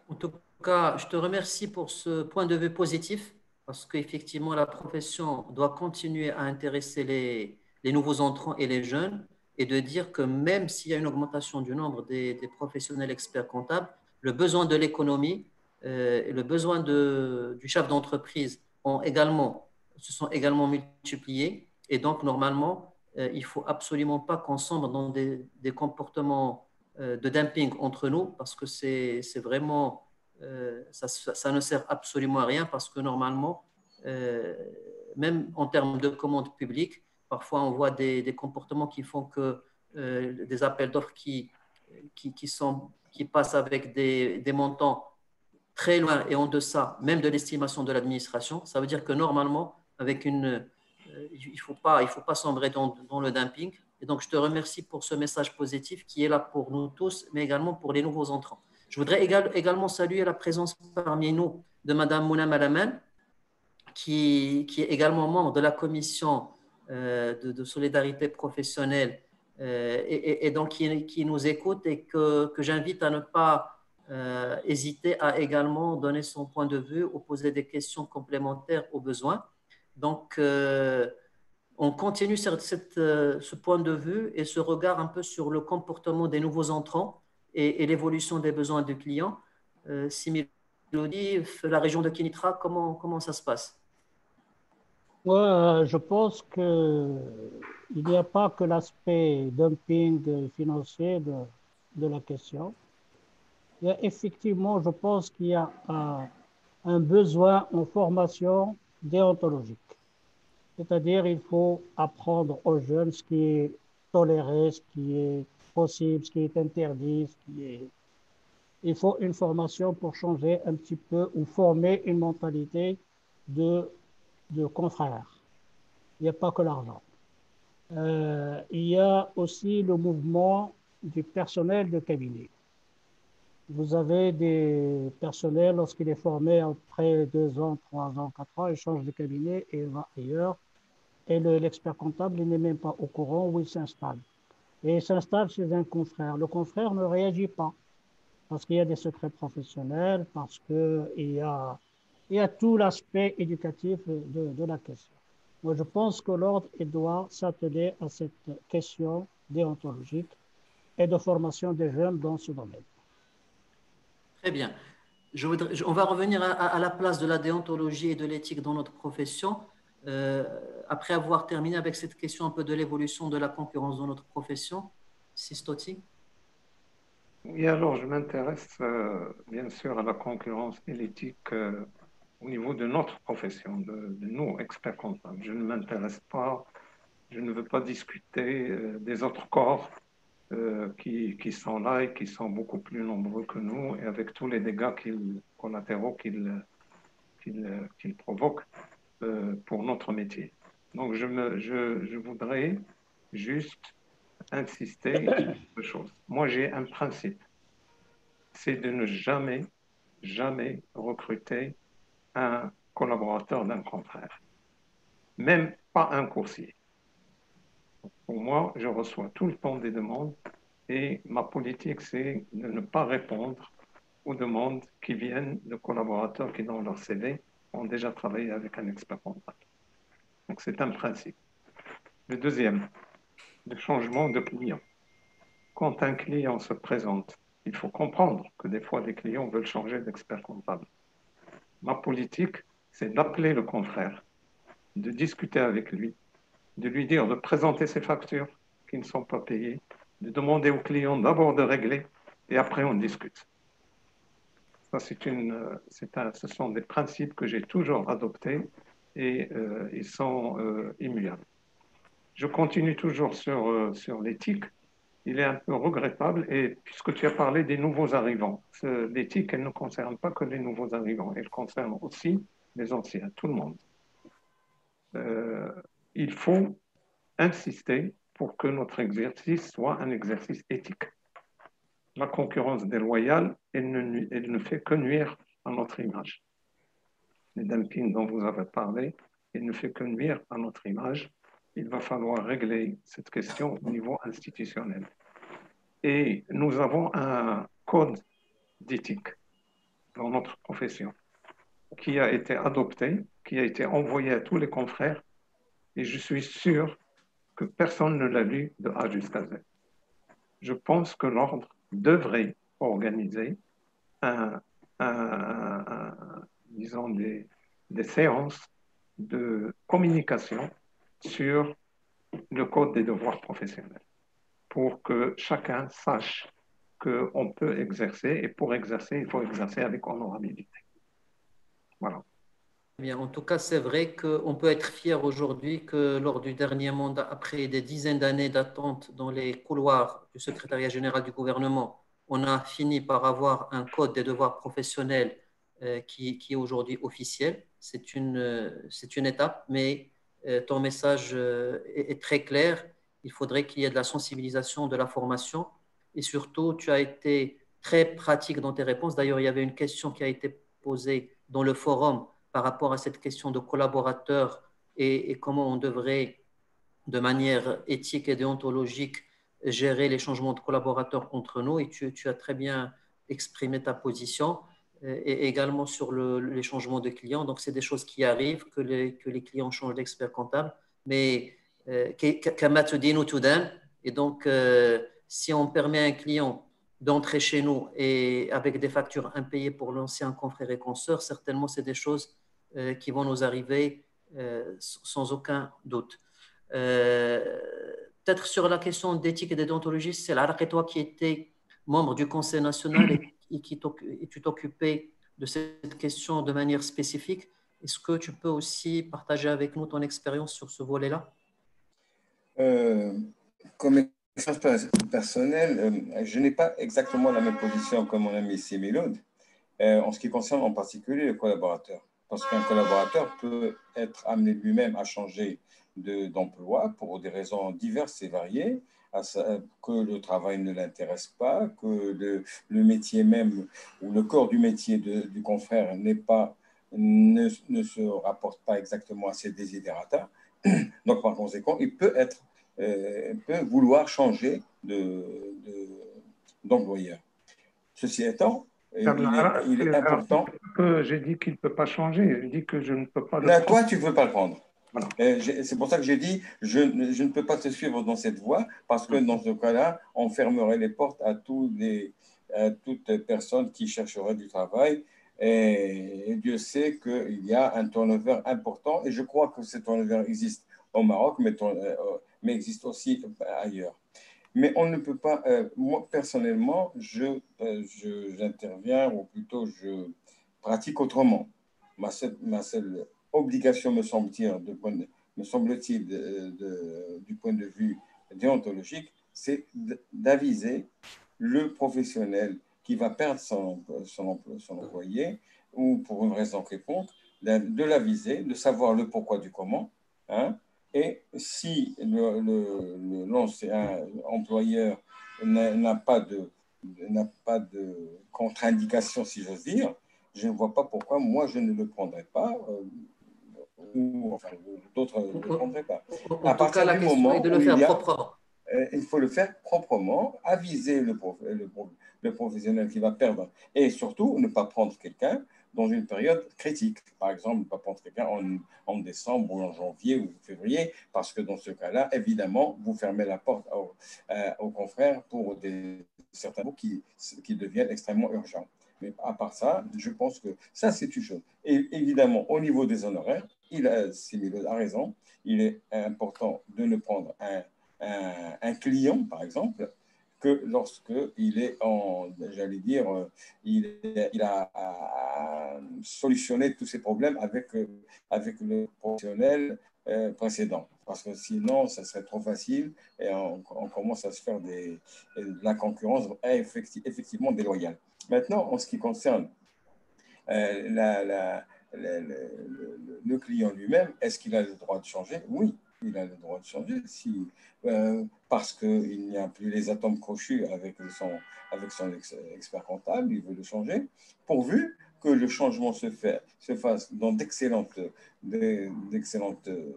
En tout cas, je te remercie pour ce point de vue positif, parce qu'effectivement, la profession doit continuer à intéresser les, nouveaux entrants et les jeunes, et de dire que même s'il y a une augmentation du nombre des, professionnels experts comptables, le besoin de l'économie euh, le besoin du chef d'entreprise ont également, se sont également multipliés. Et donc, normalement, euh, il ne faut absolument pas qu'on sombre dans des, des comportements euh, de dumping entre nous, parce que c'est vraiment, euh, ça, ça, ne sert absolument à rien, parce que normalement, même en termes de commandes publiques, parfois on voit des, des comportements qui font que des appels d'offres qui, qui, qui, qui passent avec des, des montants très loin et en deçà même de l'estimation de l'administration. Ça veut dire que normalement, avec une, euh, il ne faut pas, faut pas sombrer dans, le dumping. Et donc, je te remercie pour ce message positif qui est là pour nous tous, mais également pour les nouveaux entrants. Je voudrais également saluer la présence parmi nous de Madame Mouna Malaman, qui, est également membre de la commission euh, de, solidarité professionnelle euh, et, donc qui, nous écoute et que j'invite à ne pas euh, hésiter à également donner son point de vue ou poser des questions complémentaires au besoin. Donc, euh, on continue euh, ce point de vue et ce regard un peu sur le comportement des nouveaux entrants et, l'évolution des besoins du client. Euh, Similodi, la région de Kinitra, comment, comment ça se passe? Moi, Je pense qu'il n'y a pas que l'aspect dumping financier de la question a effectivement, je pense qu'il y a un, besoin en formation déontologique. C'est-à-dire, il faut apprendre aux jeunes ce qui est toléré, ce qui est possible, ce qui est interdit, ce qui est... Il faut une formation pour changer un petit peu ou former une mentalité de, de confrères. Il n'y a pas que l'argent. Euh, il y a aussi le mouvement du personnel de cabinet. Vous avez des personnels, lorsqu'il est formé après deux ans, trois ans, quatre ans, il change de cabinet et va ailleurs. Et l'expert comptable, il n'est même pas au courant où il s'installe. Et il s'installe chez un confrère. Le confrère ne réagit pas parce qu'il y a des secrets professionnels, parce qu'il y a, il y a tout l'aspect éducatif de, de, la question. Moi, je pense que l'ordre doit s'atteler à cette question déontologique et de formation des jeunes dans ce domaine. Très bien. On va revenir à, la place de la déontologie et de l'éthique dans notre profession. Euh, après avoir terminé avec cette question un peu de l'évolution de la concurrence dans notre profession, Sistoti Oui, alors je m'intéresse euh, bien sûr à la concurrence et l'éthique euh, au niveau de notre profession, de, de nous, experts comptables. Je ne m'intéresse pas, je ne veux pas discuter des autres corps euh, qui, qui, sont là et qui sont beaucoup plus nombreux que nous et avec tous les dégâts collatéraux qu'ils qu provoquent euh, pour notre métier. Donc, je, me, je, je voudrais juste insister sur une chose. Moi, j'ai un principe, c'est de ne jamais, jamais recruter un collaborateur d'un confrère, même pas un coursier. Pour moi, je reçois tout le temps des demandes et ma politique, c'est de ne pas répondre aux demandes qui viennent de collaborateurs qui, dans leur CV, ont déjà travaillé avec un expert comptable. Donc, c'est un principe. Le deuxième, le changement de client. Quand un client se présente, il faut comprendre que des fois, des clients veulent changer d'expert comptable. Ma politique, c'est d'appeler le confrère, de discuter avec lui, de lui dire de présenter ses factures qui ne sont pas payées, de demander au client d'abord de régler et après on discute. Ça, c'est une, un, ce sont des principes que j'ai toujours adoptés et euh, ils sont euh, immuables. Je continue toujours sur, euh, sur l'éthique. Il est un peu regrettable, et puisque tu as parlé des nouveaux arrivants, l'éthique, elle ne concerne pas que les nouveaux arrivants, elle concerne aussi les anciens, tout le monde. Il faut insister pour que notre exercice soit un exercice éthique. La concurrence déloyale, elle ne, fait que nuire à notre image. Les dumpings dont vous avez parlé, elle ne fait que nuire à notre image il va falloir régler cette question au niveau institutionnel. Et nous avons un code d'éthique dans notre profession qui a été adopté, qui a été envoyé à tous les confrères, et je suis sûr que personne ne l'a lu de A jusqu'à Z. Je pense que l'ordre devrait organiser disons des, des séances de communication sur le code des devoirs professionnels pour que chacun sache qu'on peut exercer et pour exercer, il faut exercer avec honorabilité. Voilà. Bien, en tout cas, c'est vrai qu'on peut être fier aujourd'hui que lors du dernier mandat, après des dizaines d'années d'attente dans les couloirs du secrétariat général du gouvernement, on a fini par avoir un code des devoirs professionnels euh, qui, est aujourd'hui officiel. C'est une, euh, une étape, mais euh, ton message est, très clair. Il faudrait qu'il y ait de la sensibilisation, de la formation. Et surtout, tu as été très pratique dans tes réponses. D'ailleurs, il y avait une question qui a été posée dans le forum par rapport à cette question de collaborateurs et, comment on devrait, de manière éthique et déontologique, gérer les changements de collaborateurs entre nous. Et tu, as très bien exprimé ta position et également sur le, les changements de clients. Donc, c'est des choses qui arrivent, que les, que les clients changent d'expert comptable. Mais, euh, et donc, euh, si on permet à un client d'entrer chez nous et avec des factures impayées pour l'ancien confrère et consoeur, certainement, c'est des choses euh, qui vont nous arriver sans aucun doute. Peut-être sur la question d'éthique et de c'est toi qui était membre du Conseil national et et, qui tu t'occupais de cette question de manière spécifique. Est-ce que tu peux aussi partager avec nous ton expérience sur ce volet-là? Euh, Comme expérience personnelle, euh, je n'ai pas exactement la même position que mon ami Similode euh, en ce qui concerne en particulier le collaborateur. Parce qu'un collaborateur peut être amené lui-même à changer d'emploi pour des raisons diverses et variées que le travail ne l'intéresse pas, que le, métier même ou le corps du métier du confrère n'est pas, ne, se rapporte pas exactement à ses désidérata. Donc, par conséquent, il peut, être, euh, peut vouloir changer d'employeur. De, Ceci étant, il, est, important. J'ai dit qu'il ne peut pas changer. J'ai dit que je ne peux pas. Le toi, tu ne veux pas le prendre. C'est pour ça que j'ai dit, je, je, ne peux pas te suivre dans cette voie, parce que dans ce cas-là, on fermerait les portes à, tous les, à toute personne qui chercherait du travail. Et, Dieu sait qu'il y a un turnover important, et je crois que ce turnover existe au Maroc, mais, euh, mais existe aussi ailleurs. Mais on ne peut pas, euh, moi personnellement, je, euh, j'interviens, ou plutôt je pratique autrement. Ma ma seule obligation, me semble-t-il, semble-t-il, du point de vue déontologique, c'est d'aviser le professionnel qui va perdre son, son, son, employé ou pour une raison quelconque, de l'aviser, de savoir le pourquoi du comment. Hein, et si l'ancien le, employeur n'a pas de n'a pas de contre-indication, si j'ose dire, je ne vois pas pourquoi moi je ne le prendrais pas. Euh, ou enfin, d'autres ne le pas. En, tout cas, la question est de le faire proprement. Euh, il faut le faire proprement, aviser le, le, le, professionnel qui va perdre et surtout ne pas prendre quelqu'un dans une période critique. Par exemple, pas prendre quelqu'un en, en, décembre ou en janvier ou février, parce que dans ce cas-là, évidemment, vous fermez la porte euh, aux confrères pour des, certains mots qui, qui deviennent extrêmement urgents. Mais à part ça, je pense que ça, c'est une chose. Et évidemment, au niveau des honoraires, il a, a raison, il est important de ne prendre un, un, client, par exemple, que lorsque il est en, j'allais dire, il, il a, solutionné tous ses problèmes avec, avec le professionnel euh, précédent. Parce que sinon, ça serait trop facile et on, commence à se faire des, de la concurrence effectivement déloyale. Maintenant, en ce qui concerne euh, le, client lui-même, est-ce qu'il a le droit de changer? Oui, il a le droit de changer si, euh, parce qu'il n'y a plus les atomes crochus avec son, avec son expert comptable, il veut le changer, pourvu que le changement se, fait, se fasse dans d'excellentes, d'excellentes euh,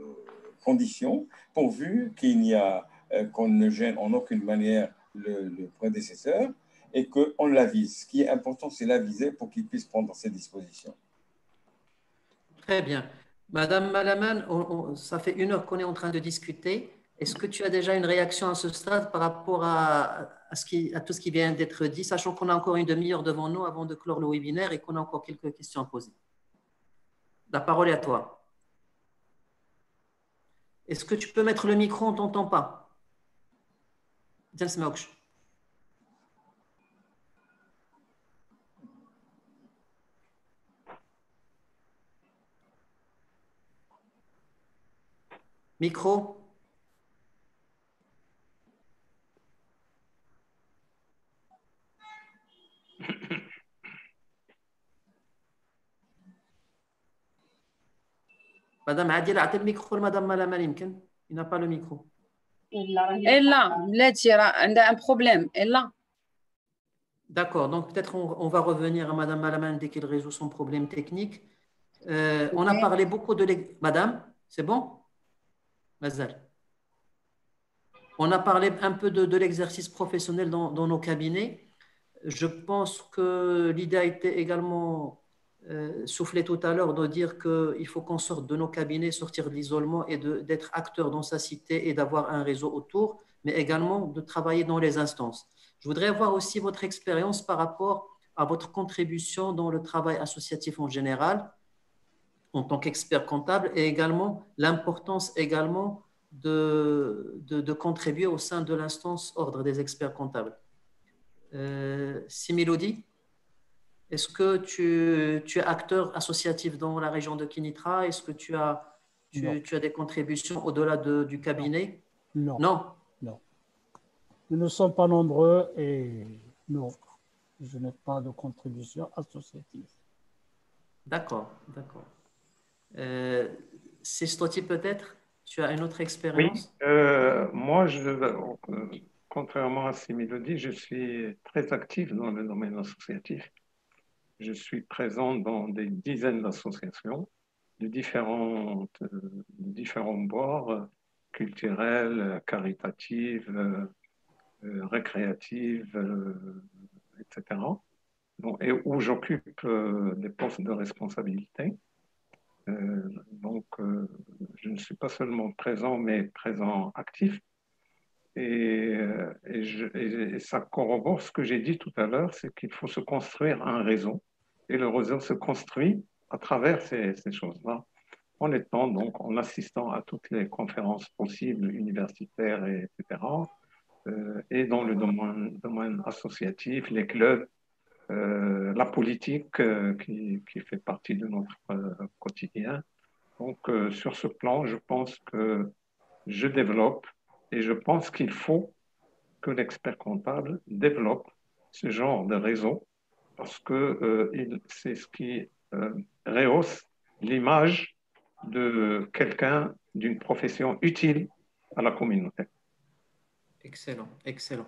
conditions, pourvu qu'il n'y a qu'on ne gêne en aucune manière le, le prédécesseur et qu'on l'avise. Ce qui est important, c'est l'aviser pour qu'il puisse prendre ses dispositions. Très bien. Madame Malaman, ça fait une heure qu'on est en train de discuter. Est-ce que tu as déjà une réaction à ce stade par rapport à, tout ce qui vient d'être dit, sachant qu'on a encore une demi-heure devant nous avant de clore le webinaire et qu'on a encore quelques questions à poser? La parole est à toi. Est-ce que tu peux mettre le micro On ne t'entend pas? Micro. Madame Adil, a le micro Madame Malamal Il n'a pas le micro. Elle là, elle a un problème. Elle là. D'accord, donc peut-être on, va revenir à Madame Malamal dès qu'elle résout son problème technique. Euh, on a parlé beaucoup de... Madame, c'est bon? On a parlé un peu de, l'exercice professionnel dans, nos cabinets. Je pense que l'idée a été également euh, soufflée tout à l'heure de dire qu'il faut qu'on sorte de nos cabinets, sortir de l'isolement et d'être acteur dans sa cité et d'avoir un réseau autour, mais également de travailler dans les instances. Je voudrais avoir aussi votre expérience par rapport à votre contribution dans le travail associatif en général, en tant qu'expert comptable et également l'importance également de, de, contribuer au sein de l'instance ordre des experts comptables. Euh, Similodi, est-ce que tu, tu, es acteur associatif dans la région de Kinitra? Est-ce que tu as, tu, as des contributions au-delà de, du cabinet? Non. Non. Non. Nous ne sommes pas nombreux et non, je n'ai pas de contribution associative. D'accord, d'accord. Euh, c'est peut-être? Tu as une autre expérience? Oui, euh, moi, je, euh, contrairement à ces mélodies, je suis très actif dans le domaine associatif. Je suis présent dans des dizaines d'associations de différents, de différents bords culturels, caritatifs, récréatifs, etc. Donc, et où j'occupe des postes de responsabilité. Euh, donc, euh, je ne suis pas seulement présent, mais présent actif. Et, euh, et, ça corrobore ce que j'ai dit tout à l'heure, c'est qu'il faut se construire un réseau. Et le réseau se construit à travers ces, choses-là, en étant donc, en assistant à toutes les conférences possibles, universitaires, et, etc. et dans le domaine associatif, les clubs, euh, la politique euh, qui, qui, fait partie de notre euh, quotidien. Donc, sur ce plan, je pense que je développe et je pense qu'il faut que l'expert comptable développe ce genre de réseau parce que c'est ce qui rehausse l'image de quelqu'un d'une profession utile à la communauté. Excellent, excellent.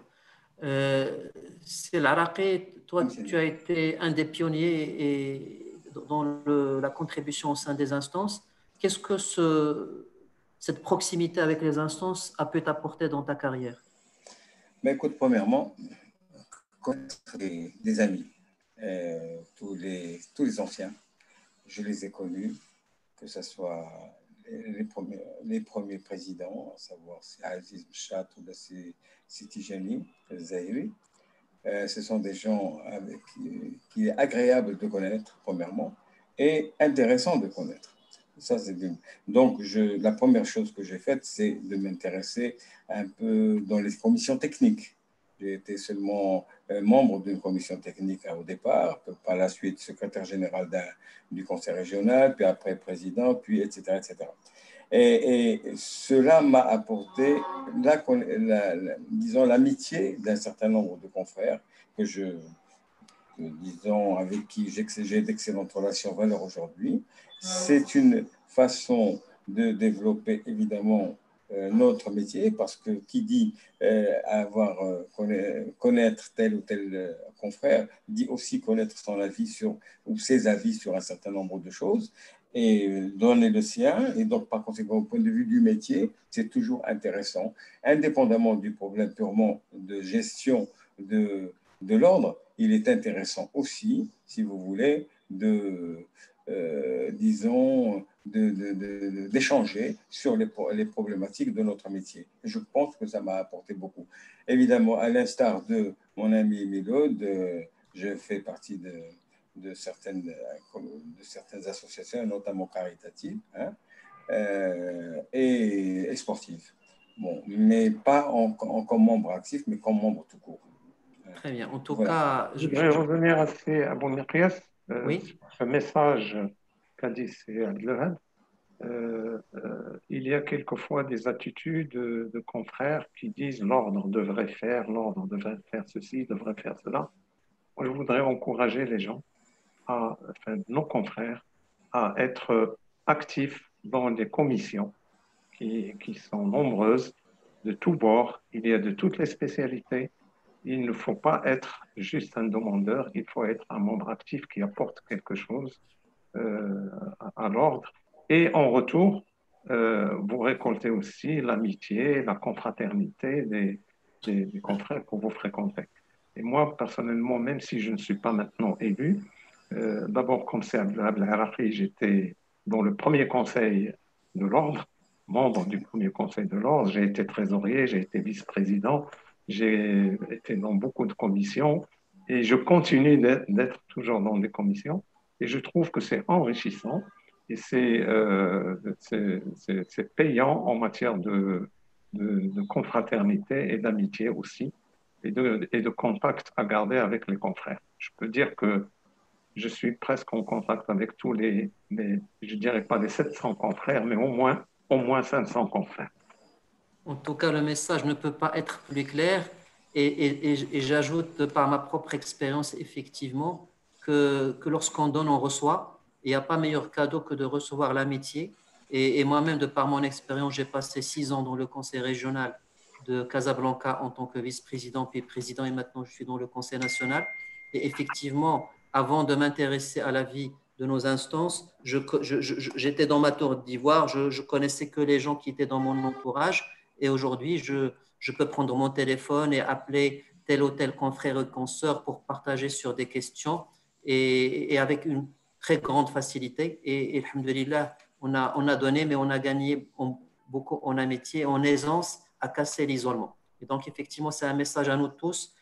Euh, c'est l'Araqi, toi, tu as été un des pionniers et dans la contribution au sein des instances. Qu'est-ce que ce, cette proximité avec les instances a pu t'apporter dans ta carrière? Mais écoute, premièrement, connaître des, amis, euh, tous, les, tous les anciens, je les ai connus, que ce soit les premiers, les premiers présidents, à savoir Aziz Bchat ou Siti Jani, Zahiri. Euh, ce sont des gens avec, qui, est agréable de connaître, premièrement, et intéressant de connaître. Ça, c'est Donc, je, la première chose que j'ai faite, c'est de m'intéresser un peu dans les commissions techniques. J'ai été seulement membre d'une commission technique au départ, par la suite secrétaire général du conseil régional, puis après président, puis etc. etc. Et, cela m'a apporté, la, disons, l'amitié d'un certain nombre de confrères que je, disons, avec qui j'ai d'excellentes relations valeurs aujourd'hui. C'est une façon de développer évidemment notre métier parce que qui dit euh, avoir euh, connaître tel ou tel confrère dit aussi connaître son avis sur ou ses avis sur un certain nombre de choses et donner le sien. Et donc, par conséquent, au point de vue du métier, c'est toujours intéressant, indépendamment du problème purement de gestion de, de l'ordre, il est intéressant aussi, si vous voulez, de, euh, disons, d'échanger de, sur les, les, problématiques de notre métier. Je pense que ça m'a apporté beaucoup. Évidemment, à l'instar de mon ami Milod, je fais partie de, de certaines, de certaines associations, notamment caritatives hein, euh, et, sportives. Bon, mais pas en, comme membre actif, mais comme membre tout court. Très bien. En tout cas, je voudrais revenir à, ces, à euh, oui. ce message Euh, euh, il y a quelquefois des attitudes de, confrères qui disent l'ordre devrait faire, l'ordre devrait faire ceci, devrait faire cela. Je voudrais encourager les gens nos confrères à être actifs dans des commissions qui, sont nombreuses de tous bords. Il y a de toutes les spécialités. Il ne faut pas être juste un demandeur, il faut être un membre actif qui apporte quelque chose à, l'ordre. Et en retour, euh, vous récoltez aussi l'amitié, la confraternité des, des, confrères que vous fréquentez. Et moi, personnellement, même si je ne suis pas maintenant élu, euh, d'abord, comme c'est Abdelharaki, j'étais dans le premier conseil de l'ordre, membre du premier conseil de l'ordre. J'ai été trésorier, j'ai été vice-président, j'ai été dans beaucoup de commissions et je continue d'être toujours dans des commissions. Et je trouve que c'est enrichissant et c'est euh, payant en matière de, de, confraternité et d'amitié aussi, et de, et de contact à garder avec les confrères. Je peux dire que je suis presque en contact avec tous les, les je dirais pas les 700 confrères, mais au moins, au moins 500 confrères. En tout cas, le message ne peut pas être plus clair. Et, et, et, j'ajoute par ma propre expérience, effectivement, que, lorsqu'on donne, on reçoit. Il n'y a pas meilleur cadeau que de recevoir l'amitié. Et, moi-même, de par mon expérience, j'ai passé six ans dans le conseil régional de Casablanca en tant que vice-président, puis président, et maintenant je suis dans le conseil national. Et effectivement, avant de m'intéresser à la vie de nos instances, j'étais dans ma tour d'ivoire, je, je, connaissais que les gens qui étaient dans mon entourage. Et aujourd'hui, je, je, peux prendre mon téléphone et appeler tel ou tel confrère ou consoeur pour partager sur des questions et, avec une très grande facilité. Et, et alhamdulillah, on a, on a donné, mais on a gagné beaucoup en amitié, en aisance à casser l'isolement. Et donc, effectivement, c'est un message à nous tous.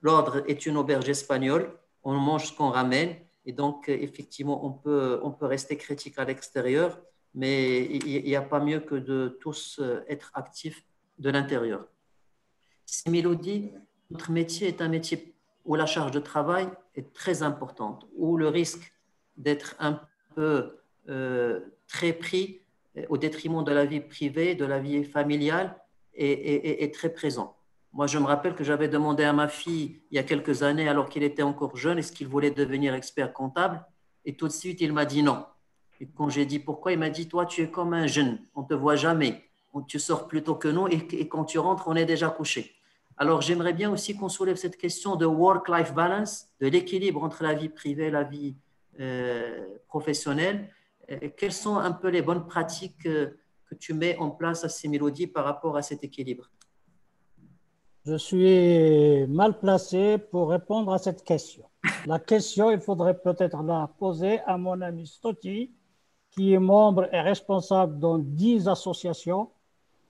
L'ordre est une auberge espagnole on mange ce qu'on ramène. Et donc, effectivement, on peut, on peut rester critique à l'extérieur, mais il n'y a pas mieux que de tous euh, être actifs de l'intérieur. Ces mélodies, notre métier est un métier où la charge de travail est très importante, où le risque d'être un peu euh, très pris au détriment de la vie privée, de la vie familiale, est très présent. Moi, je me rappelle que j'avais demandé à ma fille il y a quelques années, alors qu'il était encore jeune, est-ce qu'il voulait devenir expert comptable? Et tout de suite, il m'a dit non. Et quand j'ai dit pourquoi, il m'a dit Toi, tu es comme un jeune, on ne te voit jamais. Tu sors plus tôt que nous et, quand tu rentres, on est déjà couché. Alors, j'aimerais bien aussi qu'on soulève cette question de work-life balance, de l'équilibre entre la vie privée et la vie euh, professionnelle. quelles sont un peu les bonnes pratiques que tu mets en place à ces mélodies par rapport à cet équilibre? Je suis mal placé pour répondre à cette question. La question, il faudrait peut-être la poser à mon ami Stotti, qui est membre et responsable dans 10 associations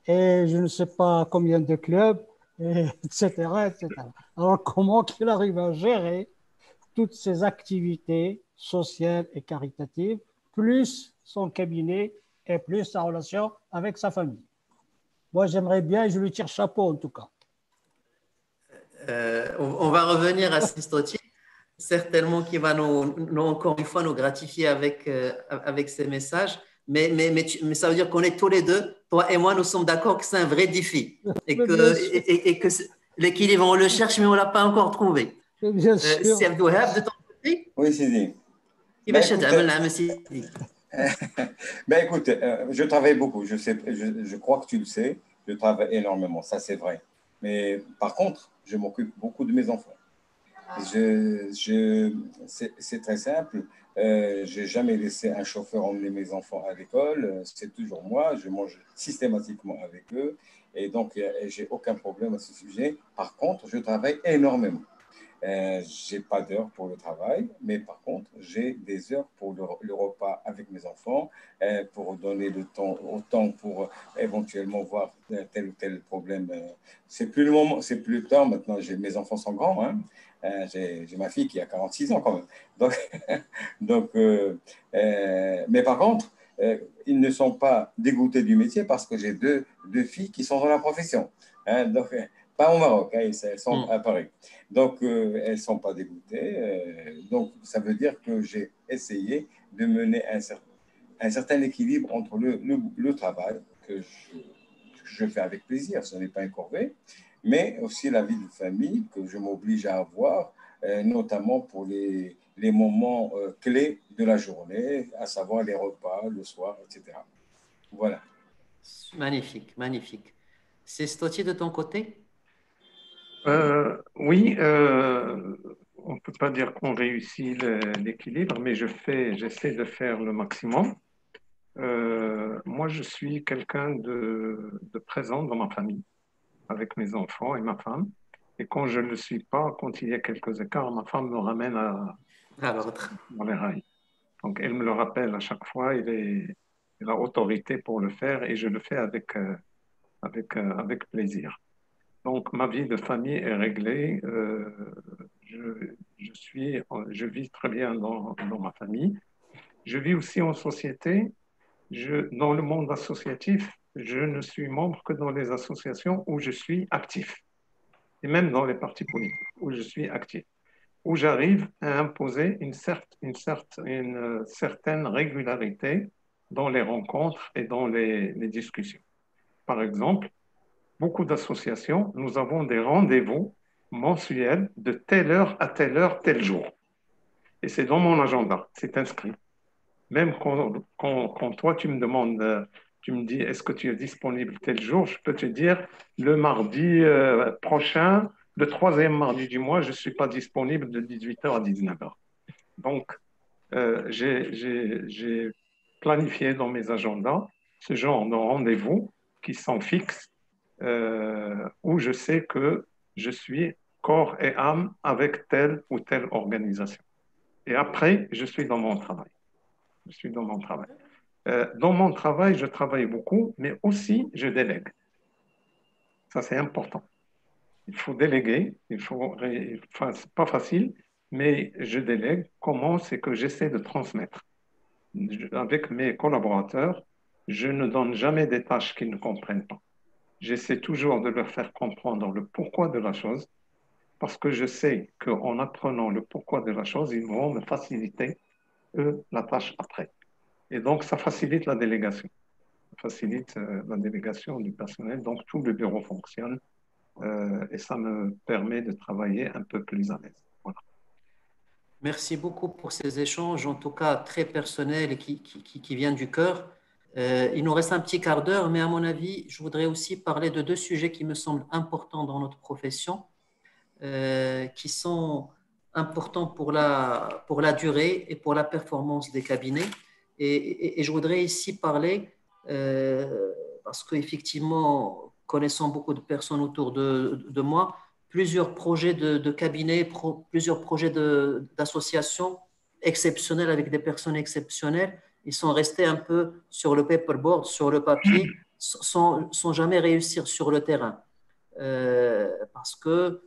et je ne sais pas combien de clubs, etc.. Alors, comment qu'il arrive à gérer toutes ces activités sociales et caritatives, plus son cabinet et plus sa relation avec sa famille? Moi, j'aimerais bien, je lui tire chapeau en tout cas. Euh, on va revenir à Stotti certainement qui va nous, encore une fois nous gratifier avec, euh, avec ces messages. Mais, mais, mais, ça veut dire qu'on est tous les deux, toi et moi, nous sommes d'accord que c'est un vrai défi et que, et, que l'équilibre, on le cherche, mais on ne l'a pas encore trouvé. Bien euh, sûr. C'est de ton côté? Oui, c'est dit. Ben, écoute, ben, écoute euh, je travaille beaucoup, je, sais, je, je crois que tu le sais, je travaille énormément, ça c'est vrai. Mais par contre, je m'occupe beaucoup de mes enfants. Je, je, c'est très simple. Euh, je n'ai jamais laissé un chauffeur emmener mes enfants à l'école. C'est toujours moi. Je mange systématiquement avec eux. Et donc, j'ai aucun problème à ce sujet. Par contre, je travaille énormément. Euh, je n'ai pas d'heures pour le travail, mais par contre, j'ai des heures pour le, repas avec mes enfants, euh, pour donner le temps, autant pour éventuellement voir tel ou tel problème. C'est plus le moment, c'est plus le temps. Maintenant, mes enfants sont grands. Hein. Euh, j'ai ma fille qui a 46 ans quand même. Donc, donc euh, euh, mais par contre, ils ne sont pas dégoûtés du métier parce que j'ai deux, deux filles qui sont dans la profession. Hein, donc, pas au Maroc, hein, elles sont mm. à Paris. Donc, elles ne sont pas dégoûtées. donc, ça veut dire que j'ai essayé de mener un, un certain équilibre entre le, le, le travail que je, je, fais avec plaisir, ce n'est pas un corvée, mais aussi la vie de famille que je m'oblige à avoir, euh, notamment pour les, les moments euh, clés de la journée, à savoir les repas, le soir, etc. Voilà. Magnifique, magnifique. C'est Stotti de ton côté? Euh, Oui, on ne peut pas dire qu'on réussit l'équilibre, mais je fais, j'essaie de faire le maximum. moi, je suis quelqu'un de, de présent dans ma famille avec mes enfants et ma femme. Et quand je ne le suis pas, quand il y a quelques écarts, ma femme me ramène à, à dans les rails. Donc elle me le rappelle à chaque fois, est, il a autorité pour le faire et je le fais avec, euh, avec, euh, avec plaisir. Donc ma vie de famille est réglée. Euh, je, je, suis, je vis très bien dans, dans, ma famille. Je vis aussi en société. Je, dans le monde associatif, je ne suis membre que dans les associations où je suis actif, et même dans les partis politiques où je suis actif, où j'arrive à imposer une, une, certaine régularité dans les rencontres et dans les, discussions. Par exemple, beaucoup d'associations, nous avons des rendez-vous mensuels de telle heure à telle heure, tel jour. Et c'est dans mon agenda, c'est inscrit. Même quand, toi, tu me demandes tu me dis, est-ce que tu es disponible tel jour Je peux te dire, le mardi euh, prochain, le troisième mardi du mois, je ne suis pas disponible de 18h à 19h. Donc, euh, j'ai planifié dans mes agendas ce genre de rendez-vous qui sont fixes, euh, où je sais que je suis corps et âme avec telle ou telle organisation. Et après, je suis dans mon travail. Je suis dans mon travail. Euh, dans mon travail, je travaille beaucoup, mais aussi je délègue. Ça, c'est important. Il faut déléguer, il faut, enfin, c'est pas facile, mais je délègue. Comment C'est que j'essaie de transmettre. avec mes collaborateurs, je ne donne jamais des tâches qu'ils ne comprennent pas. J'essaie toujours de leur faire comprendre le pourquoi de la chose, parce que je sais qu'en apprenant le pourquoi de la chose, ils vont me faciliter, eux, la tâche après. Et donc, ça facilite la délégation. Ça facilite euh, la délégation du personnel. Donc, tout le bureau fonctionne euh, et ça me permet de travailler un peu plus à l'aise. Merci beaucoup pour ces échanges, en tout cas très personnels et qui viennent du cœur. Euh, il nous reste un petit quart d'heure, mais à mon avis, je voudrais aussi parler de deux sujets qui me semblent importants dans notre profession, qui sont importants pour la, pour la durée et pour la performance des cabinets. Et, je voudrais ici parler, euh, parce qu'effectivement, connaissant beaucoup de personnes autour de, moi, plusieurs projets de, de cabinets, plusieurs projets d'associations exceptionnels avec des personnes exceptionnelles, ils sont restés un peu sur le paperboard, sur le papier, sans, jamais réussir sur le terrain. Euh, parce qu'il euh,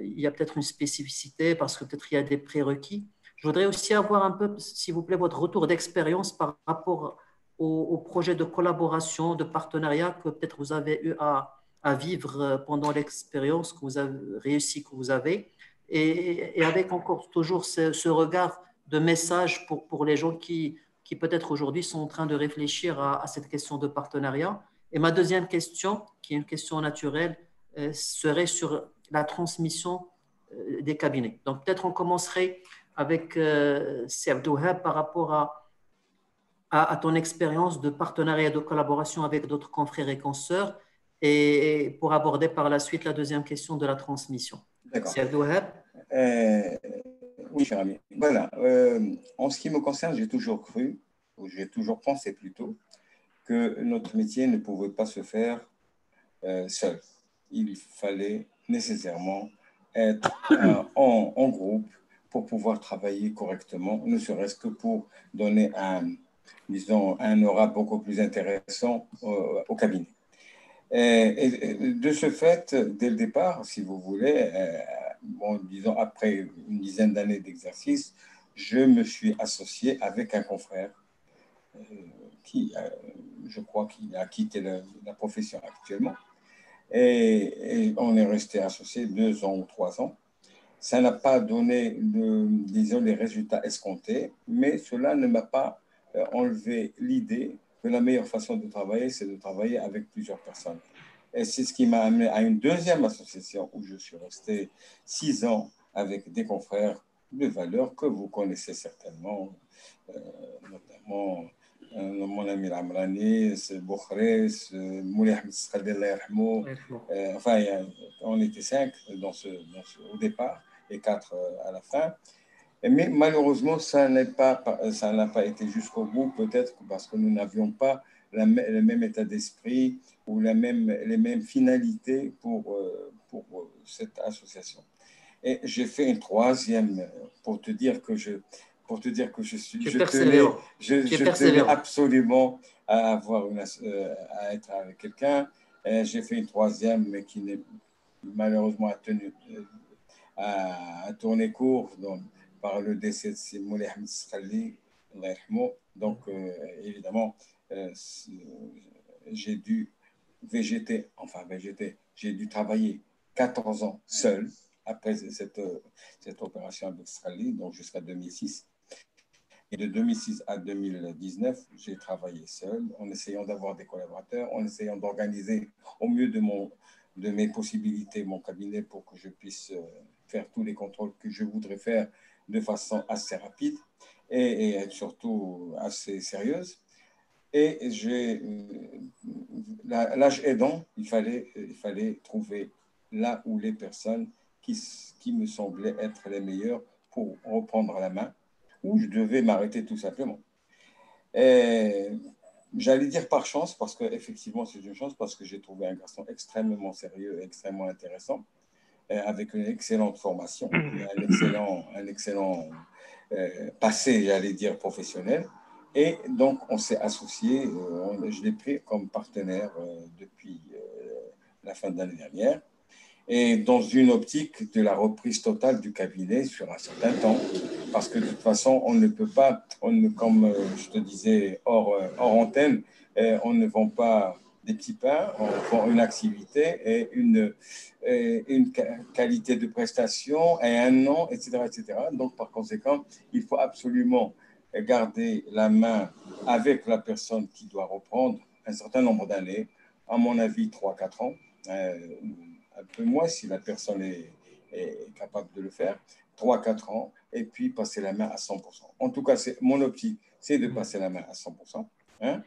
il y a peut-être une spécificité, parce que peut-être il y a des prérequis. Je voudrais aussi avoir un peu, s'il vous plaît, votre retour d'expérience par rapport au, projet de collaboration, de partenariat que peut-être vous avez eu à, vivre pendant l'expérience que vous avez réussi, que vous avez, et, avec encore toujours ce, regard de message pour, les gens qui, qui peut-être aujourd'hui sont en train de réfléchir à, à, cette question de partenariat. Et ma deuxième question, qui est une question naturelle, euh, serait sur la transmission euh, des cabinets. Donc peut-être on commencerait avec euh, par rapport à, à, ton expérience de partenariat et de collaboration avec d'autres confrères et consoeurs et, pour aborder par la suite la deuxième question de la transmission. D'accord. euh, Oui, cher ami. Voilà. Euh, en ce qui me concerne, j'ai toujours cru, ou j'ai toujours pensé plutôt, que notre métier ne pouvait pas se faire euh, seul. Il fallait nécessairement être en, en, groupe pour pouvoir travailler correctement, ne serait-ce que pour donner un, disons, un aura beaucoup plus intéressant au, cabinet. Et, de ce fait, dès le départ, si vous voulez, euh, disons après une dizaine d'années d'exercice, je me suis associé avec un confrère euh, qui, euh, je crois, qui a quitté la profession actuellement. Et, on est resté associé deux ans ou trois ans. Ça n'a pas donné, de, disons, les résultats escomptés, mais cela ne m'a pas euh, enlevé l'idée que la meilleure façon de travailler, c'est de travailler avec plusieurs personnes. Et c'est ce qui m'a amené à une deuxième association où je suis resté six ans avec des confrères de valeurs que vous connaissez certainement, euh, notamment mon ami Lamrani, Boukhri, Mouli Ahmed euh, Enfin, on était cinq dans ce, au départ et quatre euh, à la fin. Mais malheureusement, ça n'a pas, ça n'a pas été jusqu'au bout, peut-être parce que nous n'avions pas la, le même état d'esprit ou la même, les mêmes finalités pour, euh, pour cette association. Et j'ai fait une troisième pour te dire que je, pour te dire que je suis. je tenais, je, je absolument à, avoir une, euh, à être avec quelqu'un. J'ai fait une troisième, mais qui n'est malheureusement a tenu euh, à, tourner court donc, par le décès de Simoulé Ahmed Skhali. Donc, euh, évidemment, j'ai dû végéter, enfin végéter, j'ai dû travailler 14 ans seul après cette, cette opération avec Skhali, donc jusqu'à 2006. Et de 2006 à 2019, j'ai travaillé seul en essayant d'avoir des collaborateurs, en essayant d'organiser au mieux de, mon, de mes possibilités mon cabinet pour que je puisse euh, faire tous les contrôles que je voudrais faire de façon assez rapide et, et surtout assez sérieuse. Et j'ai, euh, l'âge aidant, il fallait, il fallait trouver là où les personnes qui, qui me semblaient être les meilleures pour reprendre la main où je devais m'arrêter tout simplement. J'allais dire par chance, parce qu'effectivement, c'est une chance, parce que j'ai trouvé un garçon extrêmement sérieux, extrêmement intéressant, avec une excellente formation, un excellent, un excellent euh, passé, j'allais dire, professionnel. Et donc, on s'est associé, euh, je l'ai pris comme partenaire depuis la fin de l'année dernière et dans une optique de la reprise totale du cabinet sur un certain temps. Parce que de toute façon, on ne peut pas, on comme euh, je te disais hors, euh, hors antenne, euh, on ne vend pas des petits pains, on vend une activité et une, une qualité de prestation et un nom, etc., etc. Donc, par conséquent, il faut absolument garder la main avec la personne qui doit reprendre un certain nombre d'années, à mon avis 3-4 ans un peu moins si la personne est, capable de le faire, 3-4 ans, et puis passer la main à 100%. En tout cas, c'est mon optique, c'est de passer la main à 100%. Hein.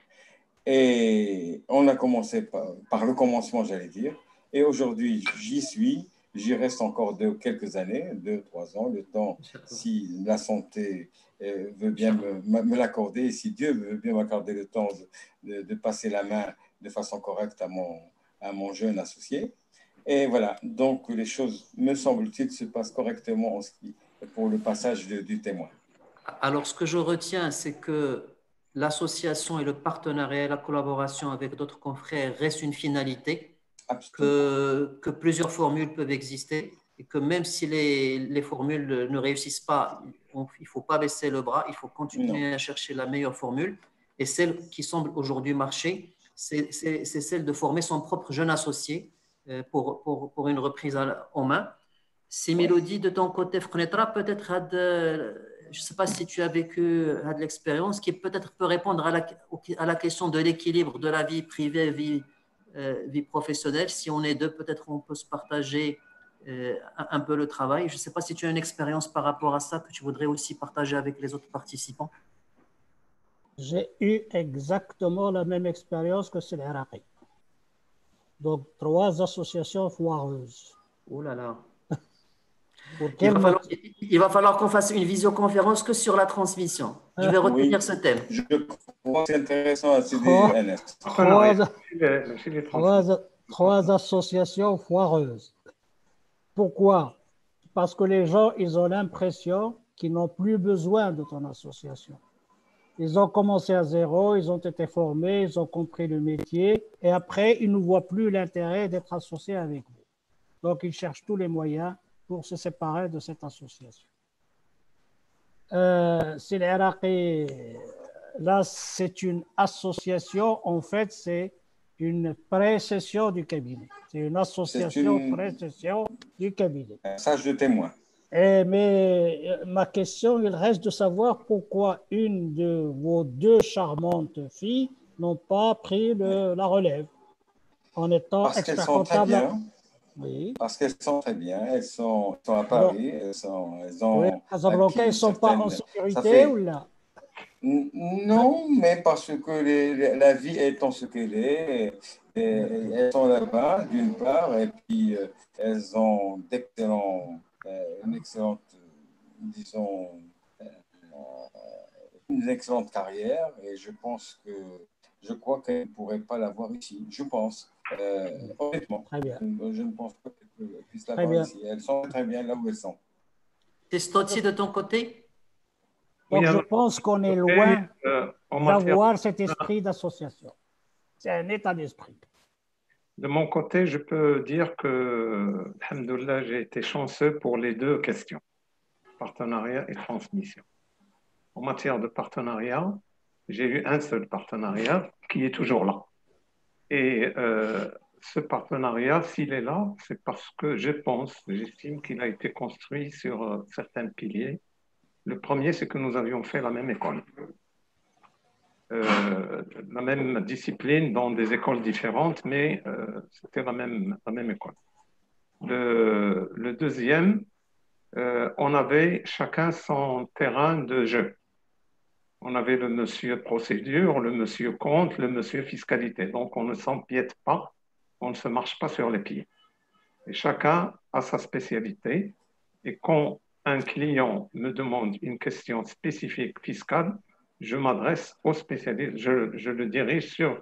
Et on a commencé par, le commencement, j'allais dire, et aujourd'hui, j'y suis, j'y reste encore de, quelques années, deux, trois ans, le temps, si la santé euh, veut bien me, me l'accorder, si Dieu veut bien m'accorder le temps de, de, passer la main de façon correcte à mon, à mon jeune associé. Et voilà, donc les choses, me semble-t-il, se passent correctement pour le passage du témoin. Alors, ce que je retiens, c'est que l'association et le partenariat et la collaboration avec d'autres confrères restent une finalité, que, que, plusieurs formules peuvent exister et que même si les, les formules ne réussissent pas, il ne faut pas baisser le bras, il faut continuer à chercher la meilleure formule. Et celle qui semble aujourd'hui marcher, c'est celle de former son propre jeune associé euh, pour, pour, pour une reprise en main. Si Mélodie, de ton côté, connaîtra peut-être je ne sais pas si tu as vécu de l'expérience qui peut-être peut répondre à la, à la question de l'équilibre de la vie privée, vie, euh, vie professionnelle. Si on est deux, peut-être on peut se partager euh, un, peu le travail. Je ne sais pas si tu as une expérience par rapport à ça que tu voudrais aussi partager avec les autres participants. J'ai eu exactement la même expérience que c'est l'Iraqi. Donc, trois associations foireuses. Oh là là. Il va falloir, qu'on fasse une visioconférence que sur la transmission. Je vais retenir ce thème. Je crois que c'est intéressant à trois, trois, associations foireuses. Pourquoi? Parce que les gens, ils ont l'impression qu'ils n'ont plus besoin de ton association. Ils ont commencé à zéro, ils ont été formés, ils ont compris le métier, et après, ils ne voient plus l'intérêt d'être associés avec vous. Donc, ils cherchent tous les moyens pour se séparer de cette association. Euh, c'est l'Iraqi, là, c'est une association, en fait, c'est une précession du cabinet. C'est une association une... précession du cabinet. Un sage de témoin. Et, mais euh, ma question, il reste de savoir pourquoi une de vos deux charmantes filles n'ont pas pris le, la relève en étant Parce qu'elles sont très bien. Oui. Parce qu'elles sont très bien, elles sont, sont à Paris, elles, sont, elles ont. Oui, elles ne sont pas en sécurité ou là? Non, mais parce que les, la vie étant ce qu'elle est, et, elles sont là-bas, d'une part, et puis euh, elles ont d'excellents, euh, une excellente, disons, euh, une excellente carrière, et je pense que, je crois qu'elles ne pourraient pas l'avoir ici, je pense. Euh, honnêtement, très bien. je ne pense pas qu'elles puissent l'avoir ici. Elles sont très bien là où elles sont. Testotti, de ton côté? Donc, je pense qu'on est loin euh, d'avoir cet esprit d'association. C'est un état d'esprit. De mon côté, je peux dire que, alhamdoulilah, j'ai été chanceux pour les deux questions, partenariat et transmission. En matière de partenariat, j'ai eu un seul partenariat qui est toujours là. Et euh, ce partenariat, s'il est là, c'est parce que je pense, j'estime qu'il a été construit sur euh, certains piliers. Le premier, c'est que nous avions fait la même école. Euh, la même discipline dans des écoles différentes, mais c'était la même, la même école. Le, le deuxième, on avait chacun son terrain de jeu. On avait le monsieur procédure, le monsieur compte, le monsieur fiscalité. Donc, on ne s'empiète pas, on ne se marche pas sur les pieds. Chacun a sa spécialité. Et quand un client me demande une question spécifique fiscale, je m'adresse au spécialiste, je, le dirige sur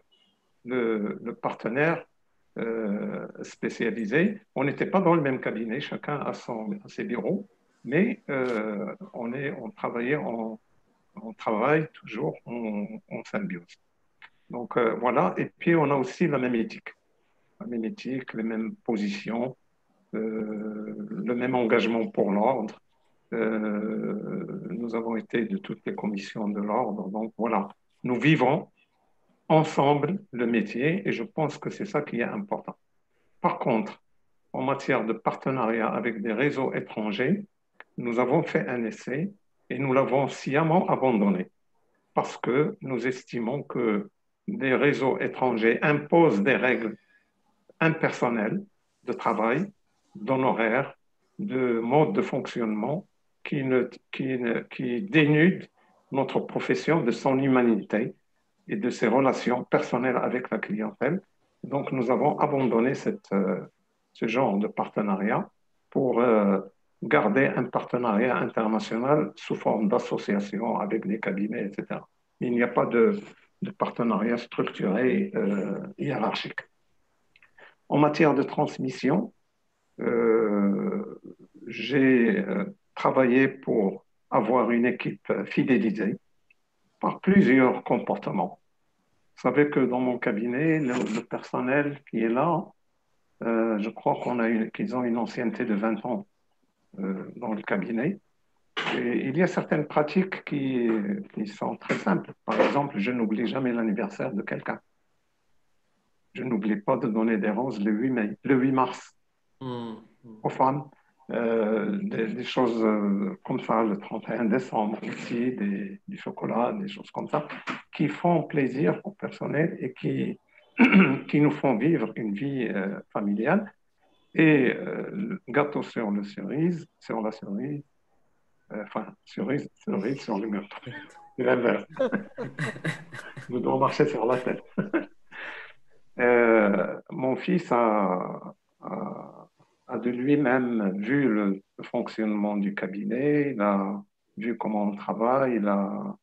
le, partenaire euh, spécialisé. On n'était pas dans le même cabinet, chacun a, son, ses bureaux, mais euh, on, est, on travaillait en, on travaille toujours en, symbiose. Donc euh, voilà, et puis on a aussi la même éthique, la même éthique, les mêmes positions, euh, le même engagement pour l'ordre. Euh, nous avons été de toutes les commissions de l'ordre, donc voilà, nous vivons ensemble le métier et je pense que c'est ça qui est important. Par contre, en matière de partenariat avec des réseaux étrangers, nous avons fait un essai et nous l'avons sciemment abandonné parce que nous estimons que des réseaux étrangers imposent des règles impersonnelles de travail, d'honoraires, de mode de fonctionnement qui, dénudent notre profession de son humanité et de ses relations personnelles avec la clientèle. Donc nous avons abandonné euh, ce genre de partenariat pour euh, garder un partenariat international sous forme d'association avec des cabinets, etc. Il n'y a pas de, partenariat structuré euh, hiérarchique. En matière de transmission, euh, j'ai euh, travaillé pour avoir une équipe fidélisée par plusieurs comportements. Vous savez que dans mon cabinet, le, personnel qui est là, je crois qu'on a qu'ils ont une ancienneté de 20 ans dans le cabinet. Et il y a certaines pratiques qui, qui sont très simples. Par exemple, je n'oublie jamais l'anniversaire de quelqu'un. Je n'oublie pas de donner des roses le 8, mai, le 8 mars mmh. aux femmes. Euh, des, choses euh, comme ça, le 31 décembre aussi, des, du chocolat, des choses comme ça, qui font plaisir au personnel et qui, qui nous font vivre une vie euh, familiale. Et le gâteau sur le cerise, sur la cerise, enfin, cerise, cerise sur le meurtre. Nous devons marcher sur la tête. mon fils a, a a de lui-même vu le, fonctionnement du cabinet, il a vu comment on travaille, il a,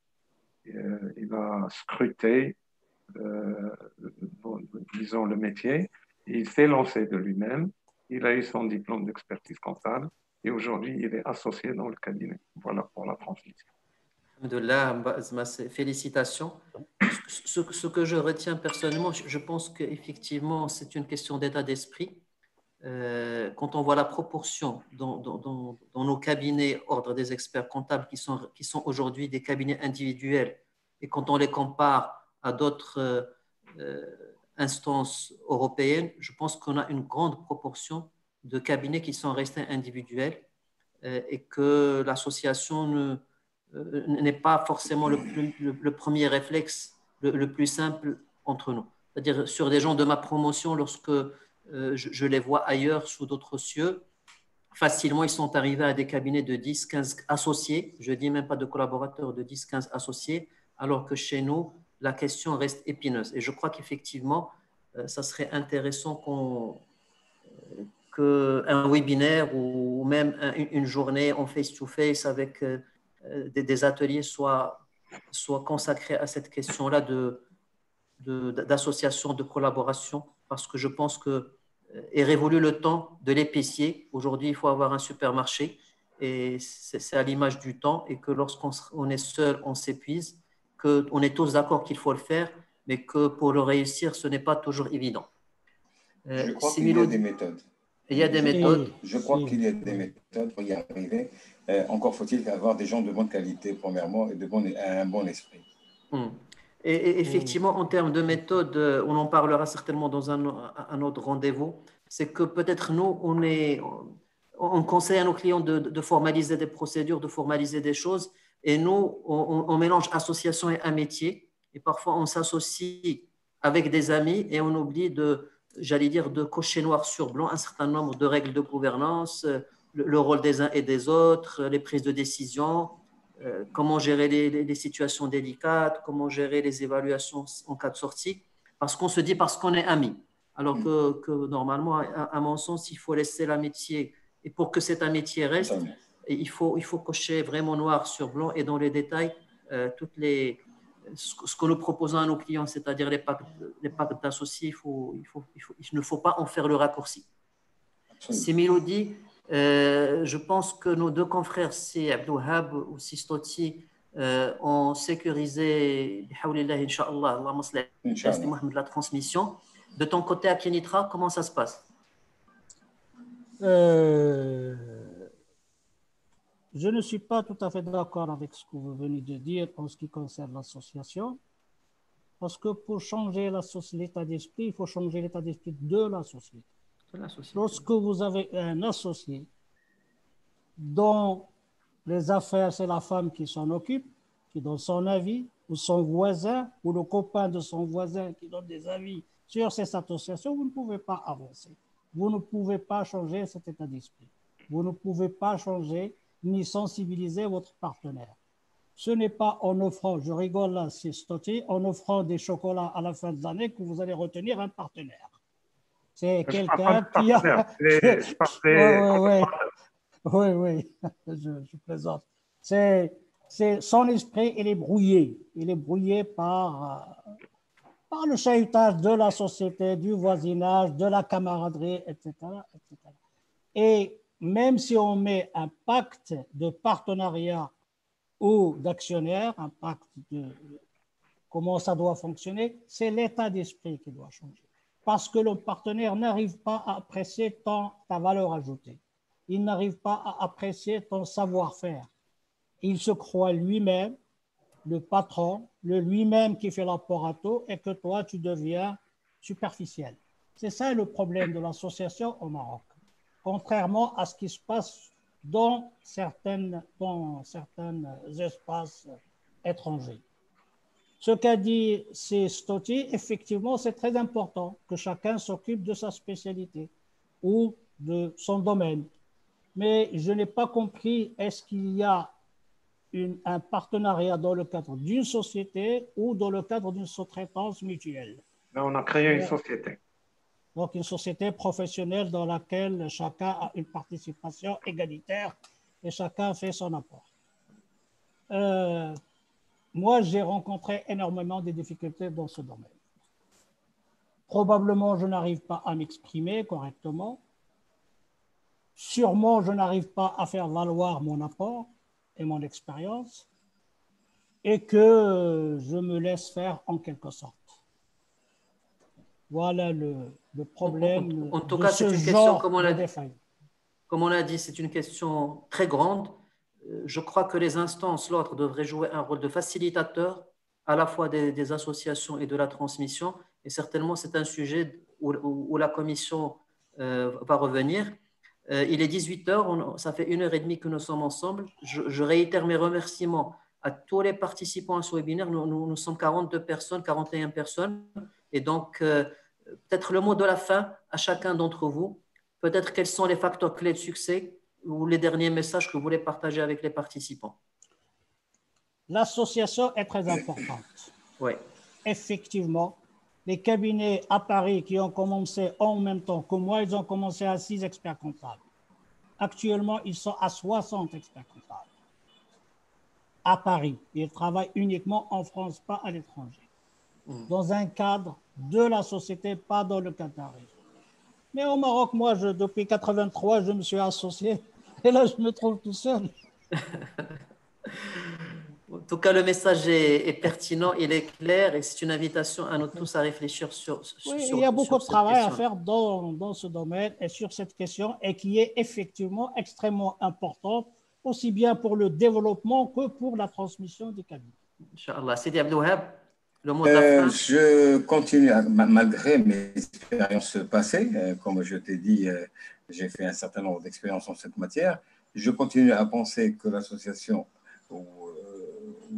euh, il a scruté, euh, disons, le métier. Il s'est lancé de lui-même. Il a eu son diplôme d'expertise comptable et aujourd'hui, il est associé dans le cabinet. Voilà pour la. De là, félicitations. Ce, que je retiens personnellement, je pense qu'effectivement, c'est une question d'état d'esprit euh, quand on voit la proportion dans, nos cabinets ordre des experts comptables qui sont, aujourd'hui des cabinets individuels, et quand on les compare à d'autres euh, instances européennes, je pense qu'on a une grande proportion de cabinets qui sont restés individuels euh, et que l'association n'est pas forcément le, le, premier réflexe le, le, plus simple entre nous. C'est-à-dire sur des gens de ma promotion, lorsque euh, je, les vois ailleurs sous d'autres cieux. Facilement, ils sont arrivés à des cabinets de 10, 15 associés. Je ne dis même pas de collaborateurs, de 10, 15 associés, alors que chez nous, la question reste épineuse. Et je crois qu'effectivement, euh, ça serait intéressant qu'on euh, qu'un webinaire ou même une journée en face-to-face avec des, ateliers soit, soit consacrés à cette question-là d'association, de, de, collaboration, parce que je pense que est révolu le temps de l'épicier. Aujourd'hui, il faut avoir un supermarché et c'est à l'image du temps et que lorsqu'on est seul, on s'épuise, qu'on est tous d'accord qu'il faut le faire, mais que pour le réussir, ce n'est pas toujours évident. Euh, Je crois qu'il y a des méthodes. Il y a des méthodes. Je crois qu'il y a des méthodes pour y arriver. Euh, encore faut-il avoir des gens de bonne qualité, premièrement, et de bon, un bon esprit. Hmm. Et, effectivement, en termes de méthode, euh, on en parlera certainement dans un, un autre rendez-vous. C'est que peut-être nous, on, est, on conseille à nos clients de, formaliser des procédures, de formaliser des choses. Et nous, on, mélange association et métier. Et parfois, on s'associe avec des amis et on oublie de, j'allais dire, de cocher noir sur blanc un certain nombre de règles de gouvernance, le rôle des uns et des autres, les prises de décision, euh, comment gérer les, situations délicates, comment gérer les évaluations en cas de sortie, parce qu'on se dit parce qu'on est amis. Alors que, normalement, à, mon sens, il faut laisser l'amitié. Et pour que cet amitié reste, il faut, il faut cocher vraiment noir sur blanc et dans les détails, euh, toutes les, ce que nous proposons à nos clients, c'est-à-dire les pactes, les pactes d'associés, il, faut, il, faut, il, faut, il ne faut pas en faire le raccourci. Ces mélodies, euh, je pense que nos deux confrères, c'est Abdouhab ou Sistoti, euh, ont sécurisé la transmission. De ton côté, à Kenitra, comment ça se passe? Euh, Je ne suis pas tout à fait d'accord avec ce que vous venez de dire en ce qui concerne l'association. Parce que pour changer l'état d'esprit, il faut changer l'état d'esprit de la société. Lorsque vous avez un associé dont les affaires, c'est la femme qui s'en occupe, qui donne son avis, ou son voisin, ou le copain de son voisin qui donne des avis sur cette association, vous ne pouvez pas avancer. Vous ne pouvez pas changer cet état d'esprit. Vous ne pouvez pas changer ni sensibiliser votre partenaire. Ce n'est pas en offrant, je rigole là, c'est stocké, en offrant des chocolats à la fin de l'année que vous allez retenir un partenaire. C'est quelqu'un qui a. Oui, oui, je plaisante. C'est, c'est son esprit, il est brouillé. Il est brouillé par, euh, par le chahutage de la société, du voisinage, de la camaraderie, etc., etc. Et même si on met un pacte de partenariat ou d'actionnaire, un pacte de comment ça doit fonctionner, c'est l'état d'esprit qui doit changer. Parce que le partenaire n'arrive pas à apprécier ta valeur ajoutée. Il n'arrive pas à apprécier ton savoir-faire. Il se croit lui-même le patron, le lui-même qui fait tout et que toi, tu deviens superficiel. C'est ça le problème de l'association au Maroc. Contrairement à ce qui se passe dans, certaines, dans certains espaces étrangers. Ce qu'a dit Stotti, effectivement, c'est très important que chacun s'occupe de sa spécialité ou de son domaine. Mais je n'ai pas compris, est-ce qu'il y a une- un partenariat dans le cadre d'une société ou dans le cadre d'une sous-traitance mutuelle? On a créé une société. Donc une société professionnelle dans laquelle chacun a une participation égalitaire et chacun fait son apport. Euh, moi, j'ai rencontré énormément de difficultés dans ce domaine. Probablement, je n'arrive pas à m'exprimer correctement. Sûrement, je n'arrive pas à faire valoir mon apport et mon expérience et que je me laisse faire en quelque sorte. Voilà le, le problème. En- en tout de cas, ce c'est une question, comme on de l'a dit. défaillance. Comme on l'a dit, c'est une question très grande. Euh, Je crois que les instances, l'autre, devraient jouer un rôle de facilitateur à la fois des, des associations et de la transmission. Et certainement, c'est un sujet où, où- où la commission euh, va revenir. Euh, il est 18 heures, on- ça fait une heure et demie que nous sommes ensemble. Je, je réitère mes remerciements à tous les participants à ce webinaire. Nous, nous- nous sommes 42 personnes, 41 personnes. Et donc, euh, peut-être le mot de la fin à chacun d'entre vous. Peut-être quels sont les facteurs clés de succès ou les derniers messages que vous voulez partager avec les participants. L'association est très importante. Oui, Effectivement, les cabinets à Paris qui ont commencé en même temps que moi, ils ont commencé à 6 experts comptables. Actuellement, ils sont à 60 experts comptables. À Paris. Ils travaillent uniquement en France, pas à l'étranger. Dans un cadre de la société, pas dans le réseau. Mais au Maroc, moi, je, depuis 83, je me suis associé. Et là, je me trouve tout seul. En tout cas, le message est, est pertinent, il est clair et c'est une invitation à nous tous à réfléchir sur, sur Oui, il y a beaucoup de travail à faire dans, dans ce domaine et sur cette question et qui est effectivement extrêmement importante, aussi bien pour le développement que pour la transmission des cabinets. Inch'Allah. Sidi Abdelwahab, le mot de la Euh, je continue, à- ma- malgré mes expériences passées, euh, comme je t'ai dit, euh, j'ai fait un certain nombre d'expériences en cette matière. Je continue à penser que l'association ou,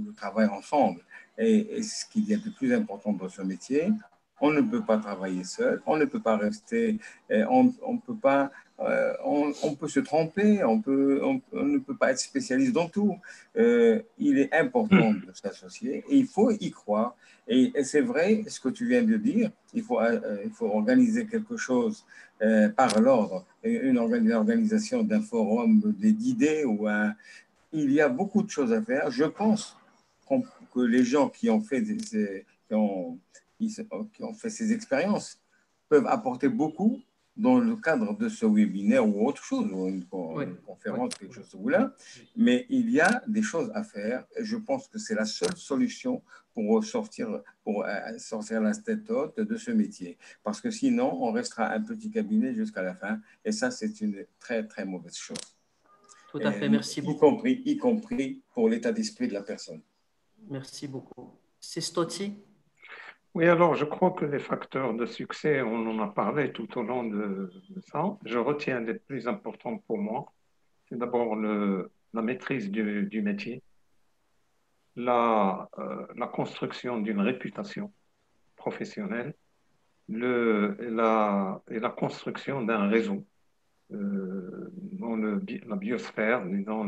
le travail ensemble est, est ce qu'il y a de plus important dans ce métier. On ne peut pas travailler seul, on ne peut pas rester, on, on peut pas, euh, on, on peut se tromper, on, peut, on, on ne peut pas être spécialiste dans tout. Euh, il est important de s'associer et il faut y croire. Et, et c'est vrai ce que tu viens de dire, il faut, euh, il faut organiser quelque chose par l'ordre, une, une organisation d'un forum des- d'idées ou un... Il y a beaucoup de choses à faire. Je pense que les gens qui ont fait, des- ces- qui ont, qui ont fait ces expériences peuvent apporter beaucoup dans le cadre de ce webinaire ou autre chose, ou une, con- Oui. une conférence, quelque chose ou là. Mais il y a des choses à faire et je pense que c'est la seule solution pour sortir, pour euh, sortir la tête haute de ce métier. Parce que sinon, on restera un petit cabinet jusqu'à la fin et ça, c'est une très, très mauvaise chose. Tout à fait, Et merci y beaucoup. Compris, y compris pour l'état d'esprit de la personne. Merci beaucoup. C'est Stotti. Oui, alors je crois que les facteurs de succès, on en a parlé tout au long de, ça. Je retiens les plus importants pour moi. C'est d'abord la maîtrise du, métier, la, euh, la construction d'une réputation professionnelle la, et la construction d'un réseau euh, dans la biosphère, dans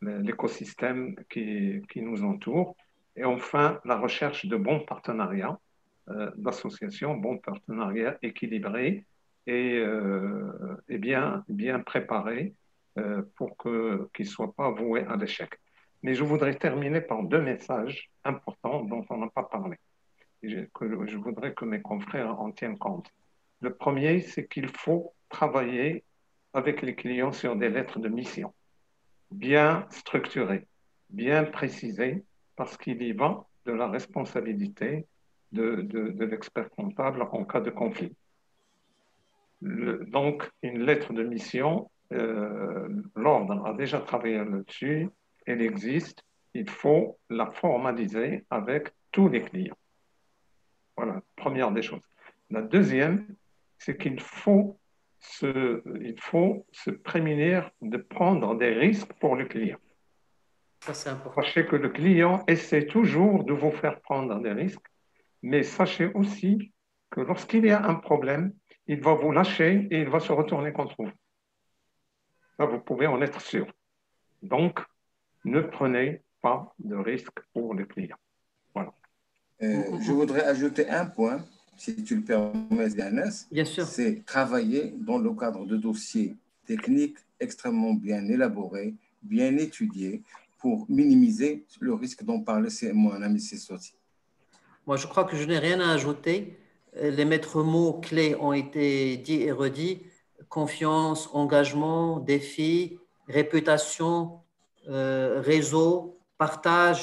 l'écosystème qui nous entoure. Et enfin, la recherche de bons partenariats euh, d'association, bon partenariat équilibré et, euh, bien, bien préparé euh, pour que, qu'il ne soit pas voué à l'échec. Mais je voudrais terminer par deux messages importants dont on n'a pas parlé, que je voudrais que mes confrères en tiennent compte. Le premier, c'est qu'il faut travailler avec les clients sur des lettres de mission, bien structurées, bien précisées, parce qu'il y va de la responsabilité de, de, l'expert comptable en cas de conflit. Donc, une lettre de mission, euh, l'ordre a déjà travaillé là-dessus, elle existe, il faut la formaliser avec tous les clients. Voilà, première des choses. La deuxième, c'est qu'il faut se, il faut se prémunir de prendre des risques pour le client. Ça, c'est important. Sachez que le client essaie toujours de vous faire prendre des risques, mais sachez aussi que lorsqu'il y a un problème, il va vous lâcher et il va se retourner contre vous. Ça, vous pouvez en être sûr. Donc, ne prenez pas de risques pour le client. Voilà. Euh, je voudrais ajouter un point, si tu le permets, Dianas. Bien sûr. C'est travailler dans le cadre de dossiers techniques extrêmement bien élaborés, bien étudiés, pour minimiser le risque dont parlait mon ami Sessoti. Moi, je crois que je n'ai rien à ajouter. Euh, Les maîtres mots clés ont été dits et redits. Confiance, engagement, défi, réputation, euh, réseau, partage,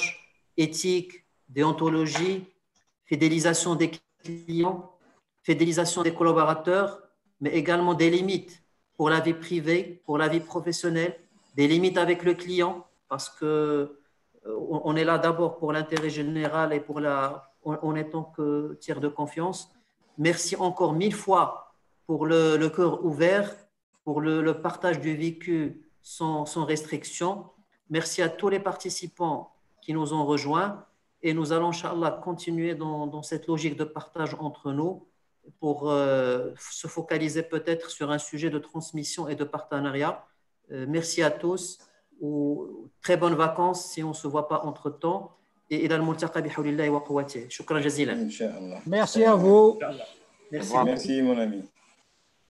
éthique, déontologie, fidélisation des clients, fidélisation des collaborateurs, mais également des limites pour la vie privée, pour la vie professionnelle, des limites avec le client, parce que euh, on est là d'abord pour l'intérêt général et pour la, en, étant que tiers de confiance. Merci encore mille fois pour le, cœur ouvert, pour le, partage du vécu sans, restriction. Merci à tous les participants qui nous ont rejoints et nous allons, Inch'Allah, continuer dans, dans cette logique de partage entre nous pour euh, se focaliser peut-être sur un sujet de transmission et de partenariat. Euh, merci à tous Ou, très bonnes vacances si on ne se voit pas entre-temps. Et إلى الملتقى بحول الله وقوته. شكرا جزيلا. Inch'Allah. Merci à vous. Merci. Merci, mon ami.